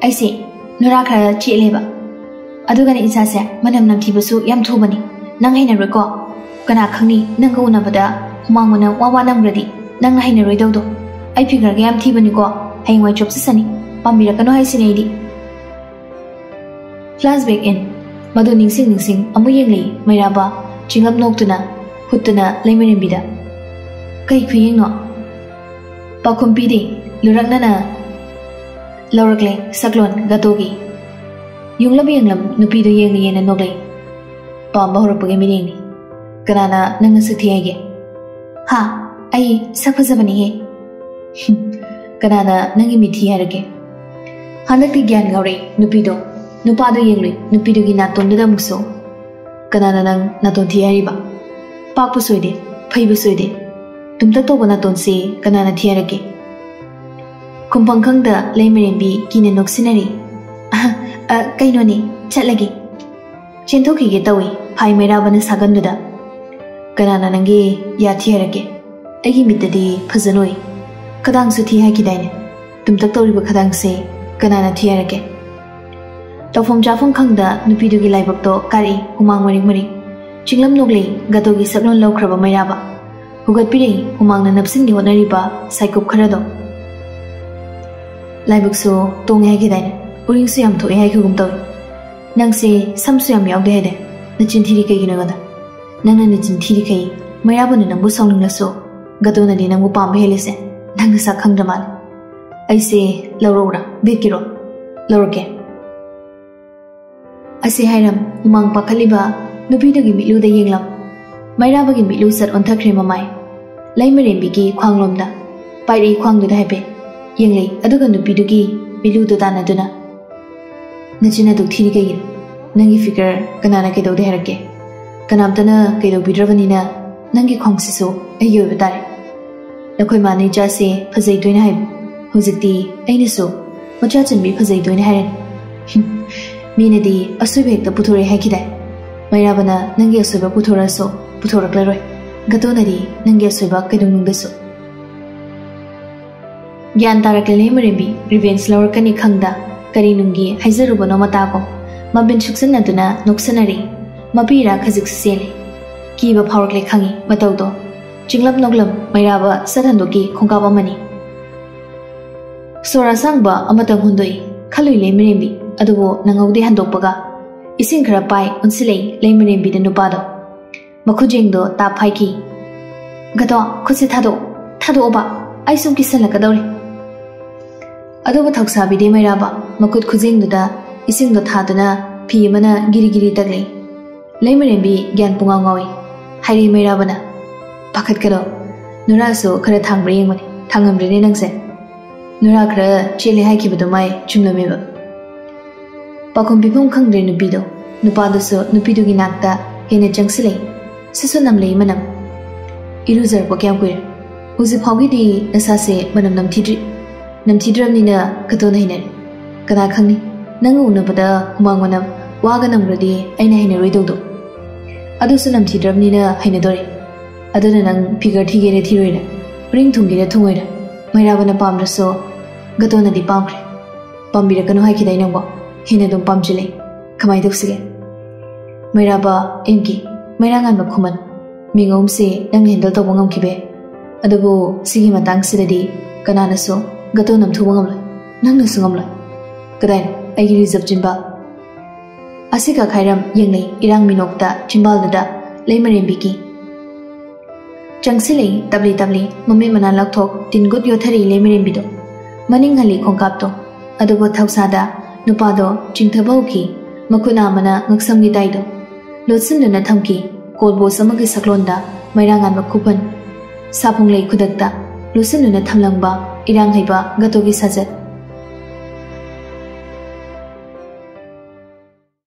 아이세 누라 그라 지엘레 바, 아도가니 이자세 마남남 티부수 얌투바 니, 낭해나 레 고, 그나 강니 능고 우나보다 호망무는 와와 남그라 디, 낭하이네 레도 도. ꯐꯤꯒꯔꯒ ꯌꯥꯝ ꯊꯤꯕꯅꯤꯀꯣ ꯍꯌꯦꯡꯋꯥꯏ ꯆꯣꯞꯆꯁꯅꯤ ꯄꯥꯝꯕꯤꯔꯛꯀꯅꯣ ꯍꯥꯏꯁꯤꯅꯦ ꯑꯩꯗꯤ ꯐ꯭ꯂꯥꯁꯕꯦꯛ ꯏꯟ ꯃꯗꯨ ꯅꯤꯡꯁꯤꯡ ꯅꯤꯡꯁꯤꯡ ꯑꯃꯨꯛ ꯌꯦꯡꯂꯤ ꯃꯩꯔꯥꯕ ꯆꯤꯡꯉꯝ ꯅꯣꯛꯇꯨꯅ ꯍꯨꯠꯇꯨꯅ ꯂꯩꯃꯔꯦꯝꯕꯤꯗ ꯀꯩ ꯈꯨꯌꯦꯡꯅꯣ ꯄꯥꯎꯈꯨꯝ ꯄꯤꯗꯦ ꯂꯨꯔꯛꯅꯅ ꯂꯧꯔꯛꯂꯦ ꯁꯛꯂꯣꯟ ꯒꯇꯣꯒꯤ ꯌꯨꯡꯂꯝ ꯌꯦꯡꯂꯝ ꯅꯨꯄꯤꯗꯣ ꯌꯦꯡꯂꯤꯌꯦꯅ ꯅꯣꯛꯂꯩ ꯄꯥꯝꯕ ꯍꯧꯔꯛꯄꯒꯤ ꯃꯤꯠꯌꯦꯡꯅꯤ ꯀꯅꯥꯅ ꯅꯪꯅ ꯁꯛ ꯊꯤ ꯍꯥꯏꯒꯦ ꯍꯥ ꯑꯩ ꯁꯛ ꯐꯖꯕꯅꯤꯍꯦ Kanana nangi mithi harage. Hanakti gyan gauri nupido nupado yenglui nupido gi naton da muso. Kanana nang naton thi hariba. Papu soide phaibu soide. Tumta to bana ton se kanana thi harage. Kumpang khang da laimerin bi kine noksinari. À, cây nó nè, chặt lại kì. Trên thuốc kì kì tàu phải mấy ra bắn sạc gần đó. Cái nào nàng gì, ya thi ra kì. Ai kì mít đi, phát dân rồi. ꯈꯗꯥꯡꯁꯨ ꯊꯤ ꯍꯥꯏꯈꯤꯗꯥꯏꯅꯦ ꯇꯨꯝꯇꯛ ꯇꯧꯔꯤꯕ ꯈꯗꯥꯡꯁꯦ ꯀꯅꯥꯅ ꯊꯤ ꯍꯥꯏꯔꯒꯦ ꯇꯧꯐꯝ ꯆꯥꯐꯝ ꯈꯪꯗ ꯅꯨꯄꯤꯗꯨꯒꯤ ꯂꯥꯏꯕꯛꯇꯣ ꯀꯥꯔꯛꯏ ꯍꯨꯃꯥꯡ ꯃꯔꯤꯛ ꯃꯔꯤꯛ ꯆꯤꯡꯂꯝ ꯅꯣꯛꯂꯩ ꯒꯇꯣꯒꯤ ꯁꯛꯂꯣꯟ ꯂꯧꯈ꯭ꯔꯕ ꯃꯩꯔꯥꯕ ꯍꯨꯒꯠꯄꯤꯔꯛꯏ ꯍꯨꯃꯥꯡꯅ ꯅꯞꯁꯤꯟꯒꯦ ꯍꯣꯠꯅꯔꯤꯕ ꯁꯥꯏꯀꯨꯞ ꯈꯔꯗꯣ ꯂꯥꯏꯕꯛꯁꯨ ꯇꯣꯡꯉꯦ ꯍꯥꯏꯈꯤꯗꯥꯏꯅꯦ ꯎꯔꯤꯡꯁꯨ ꯌꯥꯝ ꯊꯣꯛꯑꯦ ꯍꯥꯏꯈꯤꯒꯨꯝ ꯇꯧꯏ ꯅꯪꯁꯦ ꯁꯝꯁꯨ ꯌꯥꯝ ꯌꯥꯎꯗꯦ ꯍꯥꯏꯗꯦ ꯅꯆꯤꯟ ꯊꯤꯔꯤ ꯀꯩꯒꯤꯅꯣ ꯑꯩꯉꯣꯟꯗ ꯅꯪꯅ ꯅꯆꯤꯟ ꯊꯤꯔꯤꯈꯩ ꯃꯩꯔꯥꯕꯅ ꯅꯪꯕꯨ ꯁꯥꯎꯅꯤꯡꯂꯁꯨ ꯒꯇꯣꯅꯗꯤ ꯅꯪꯕꯨ ꯄꯥꯝꯕ ꯍꯦꯜꯂꯤꯁꯦ ꯅꯪ ꯅꯁꯥ ꯈꯪꯗ꯭ꯔ ꯃꯥꯜꯂꯦ ꯑꯩꯁꯦ ꯂꯧꯔꯛꯎꯔꯥ ꯕꯦꯠꯀꯤꯔꯣ ꯂꯧꯔꯛꯀꯦ ꯑꯁꯤ ꯍꯥꯏꯔꯝ ꯍꯨꯃꯥꯡ ꯄꯥꯈꯠꯂꯤꯕ ꯅꯨꯄꯤꯗꯨꯒꯤ ꯃꯤꯠꯂꯨꯗ ꯌꯦꯡꯂꯝ ꯃꯩꯔꯥꯕꯒꯤ ꯃꯤꯠꯂꯨ ꯆꯠ ꯑꯣꯟꯊꯈ꯭ꯔꯦ ꯃꯃꯥꯏ ꯂꯩꯃꯔꯦꯝꯕꯤꯒꯤ ꯈ꯭ꯋꯥꯡꯂꯣꯝꯗ ꯄꯥꯏꯔꯛꯏ ꯈ꯭ꯋꯥꯡꯗꯨꯗ ꯍꯥꯏꯐꯦꯠ ꯌꯦꯡꯂꯩ ꯑꯗꯨꯒ ꯅꯨꯄꯤꯗꯨꯒꯤ ꯃꯤꯠꯂꯨꯗꯨ ꯇꯥꯟꯅꯗꯨꯅ ꯅꯆꯤꯟ ꯑꯗꯨꯛ ꯊꯤꯔꯤ ꯀꯩꯒꯤꯅꯣ ꯅꯪꯒꯤ ꯐꯤꯒꯔ ꯀꯅꯥꯅ ꯀꯩꯗꯧꯗꯦ ꯍꯥꯏꯔꯛꯀꯦ ꯀꯅꯥꯝꯇꯅ ꯀꯩꯗꯧꯕꯤꯗ꯭ꯔꯕꯅꯤꯅ ꯅꯪꯒꯤ ꯈ꯭ꯋꯥꯡꯁꯤꯁꯨ ꯑꯩꯒꯤ ꯑꯣꯏꯕ ꯇꯥꯔꯦ ꯅꯈꯣꯏ ꯃꯥꯅ ꯏꯆꯥꯁꯦ ꯐꯖꯩꯗꯣꯏꯅ ꯍꯥꯏꯕ ꯍꯧꯖꯤꯛꯇꯤ ꯑꯩꯅꯁꯨ ꯃꯆꯥ ꯆꯟꯕꯤ ꯐꯖꯩꯗꯣꯏꯅ ꯍꯥꯏꯔꯅꯤ ꯃꯤꯅꯗꯤ ꯑꯁꯣꯏꯕ ꯍꯦꯛꯇ ꯄꯨꯊꯣꯔꯛꯑꯦ ꯍꯥꯏꯈꯤꯗꯥꯏ ꯃꯩꯔꯥꯕꯅ ꯅꯪꯒꯤ ꯑꯁꯣꯏꯕ ꯄꯨꯊꯣꯔꯛꯑꯁꯨ ꯄꯨꯊꯣꯔꯛꯂꯔꯣꯏ ꯒꯇꯣꯅꯗꯤ ꯅꯪꯒꯤ ꯑꯁꯣꯏꯕ ꯀꯩꯗꯧꯅꯨꯡꯗꯁꯨ ꯒ꯭ꯌꯥꯟ ꯇꯥꯔꯛꯂꯦ ꯂꯩꯃꯔꯦꯝꯕꯤ ꯔꯤꯚꯦꯟꯁ ꯂꯧꯔꯛꯀꯅꯤ ꯈꯪꯗ ꯀꯔꯤ ꯅꯨꯡꯒꯤ ꯍꯥꯏꯖꯔꯨꯕꯅꯣ ꯃꯇꯥꯒꯨꯝ ꯃꯕꯤꯟ ꯁꯨꯛꯆꯟꯅꯗꯨꯅ ꯅꯣꯛꯁꯟꯅꯔꯤ ꯃꯄꯤꯔꯥ ꯈꯖꯤꯛꯁꯨ ꯆꯦꯜꯂꯤ ꯀꯤꯕ ꯐꯥꯎꯔꯛꯂꯦ ꯈꯪꯉꯤ ꯃꯇꯧꯗꯣ chinglam nonglam mairaba sarandoki ba mani sora sang sangba amatang hundoi khalui le mirembi adubo nangaude handokpaga ising khara pai unsilei le mirembi de nupado do ta phai ki gato khuse thado thado oba aisum kisan lakadore adubo thoksa bi de mairaba makut khujengdo da ising do thadana phi mana giri giri tagle le mirembi gyan punga ngawi hairi na. ꯄꯥꯈꯠꯀꯅꯣ ꯅꯨꯔꯥꯁꯨ ꯈꯔ ꯊꯥꯡꯕ꯭ꯔ ꯌꯦꯡꯕꯅꯤ ꯊꯥꯡꯉꯝꯗ꯭ꯔꯤꯅꯦ ꯅꯪꯁꯦ ꯅꯨꯔꯥ ꯈꯔ ꯆꯦꯜꯂꯦ ꯍꯥꯏꯈꯤꯕꯗꯣ ꯃꯥꯏ ꯆꯨꯝꯂꯝꯃꯦꯕ ꯄꯥꯈꯨꯝ ꯄꯤꯐꯝ ꯈꯪꯗ꯭ꯔꯦ ꯅꯨꯄꯤꯗꯣ ꯅꯨꯄꯥꯗꯨꯁꯨ ꯅꯨꯄꯤꯗꯨꯒꯤ ꯅꯥꯛꯇ ꯍꯦꯟꯅ ꯆꯪꯁꯤꯜꯂꯦ ꯁꯤꯁꯨ ꯅꯝꯂꯩ ꯃꯅꯝ ꯏꯔꯨꯖꯔꯛꯄ ꯀꯌꯥꯝ ꯀꯨꯏꯔꯦ ꯍꯧꯖꯤꯛ ꯐꯥꯎꯒꯤꯗꯤ ꯅꯁꯥꯁꯦ ꯃꯅꯝ ꯅꯝꯊꯤꯗ꯭ꯔꯤ ꯅꯝꯊꯤꯗ꯭ꯔꯕꯅꯤꯅ ꯈꯇꯣꯟ ꯍꯩꯅꯔꯦ ꯀꯅꯥ ꯈꯪꯅꯤ ꯅꯪ ꯎꯅꯕꯗ ꯍꯨꯃꯥꯡ ꯃꯅꯝ ꯋꯥꯒ ꯅꯝꯈ꯭ꯔꯗꯤ ꯑꯩꯅ ꯍꯩꯅꯔꯣꯏꯗꯧꯗꯣ ꯑꯗꯨꯁꯨ ꯅꯝꯊꯤꯗ꯭ꯔꯕꯅꯤꯅ ꯍꯩꯅꯗꯣꯔꯦ ꯑꯗꯨꯅ ꯅꯪ ꯐꯤꯒꯔ ꯊꯤꯒꯦꯔꯦ ꯊꯤꯔꯣꯏꯔꯦ ꯔꯤꯡ ꯊꯨꯡꯒꯦꯔꯦ ꯊꯨꯡꯉꯣꯏꯔꯦ ꯃꯩꯔꯥꯕꯅ ꯄꯥꯝꯗ꯭ꯔꯁꯨ ꯒꯇꯣꯅꯗꯤ ꯄꯥꯝꯈ꯭ꯔꯦ ꯄꯥꯝꯕꯤꯔꯛꯀꯅꯨ ꯍꯥꯏꯈꯤꯗꯥꯏ ꯅꯪꯕꯣ ꯍꯦꯟꯅ ꯑꯗꯨꯝ ꯄꯥꯝꯁꯤꯜꯂꯛꯏ ꯀꯃꯥꯏꯅ ꯇꯧꯁꯤꯒꯦ ꯃꯩꯔꯥꯕ ꯑꯦꯝꯒꯤ ꯃꯩꯔꯥꯉꯥꯟꯕ ꯈꯨꯃꯟ ꯃꯤꯉꯣꯝꯁꯤ ꯅꯪꯅ ꯍꯦꯟꯗꯜ ꯇꯧꯕ ꯉꯝꯈꯤꯕꯦ ꯑꯗꯨꯕꯨ ꯁꯤꯒꯤ ꯃꯇꯥꯡꯁꯤꯗꯗꯤ ꯀꯅꯥꯅꯁꯨ ꯒꯇꯣ ꯅꯝꯊꯨꯕ ꯉꯝꯂꯣꯏ ꯅꯪꯅꯁꯨ ꯉꯝꯂꯣꯏ ꯀꯗꯥꯏꯅꯣ ꯑꯩꯒꯤ ꯔꯤꯖꯔꯞ ꯆꯤꯟꯕꯥꯜ ꯑꯁꯤꯒ ꯈꯥꯏꯔꯝ ꯌꯦꯡꯂꯩ ꯏꯔꯥꯡ ꯃꯤꯅꯣꯛꯇ ꯆꯤꯟꯕꯥꯜꯗꯨꯗ ꯂꯩꯃꯔꯦꯝꯕꯤꯒꯤ Changsili tabli tabli mummy mana lak thok tin gut yo thari le mere bido maning hali khongkap to adugo thausa da nupa do chingthabo ki makuna mana ngaksam gi dai do lotsin na thamki kolbo samagi saklon da mairangan ba kupan sapung lei khudak da lotsin na thamlang ba irang haiba gato gi sajat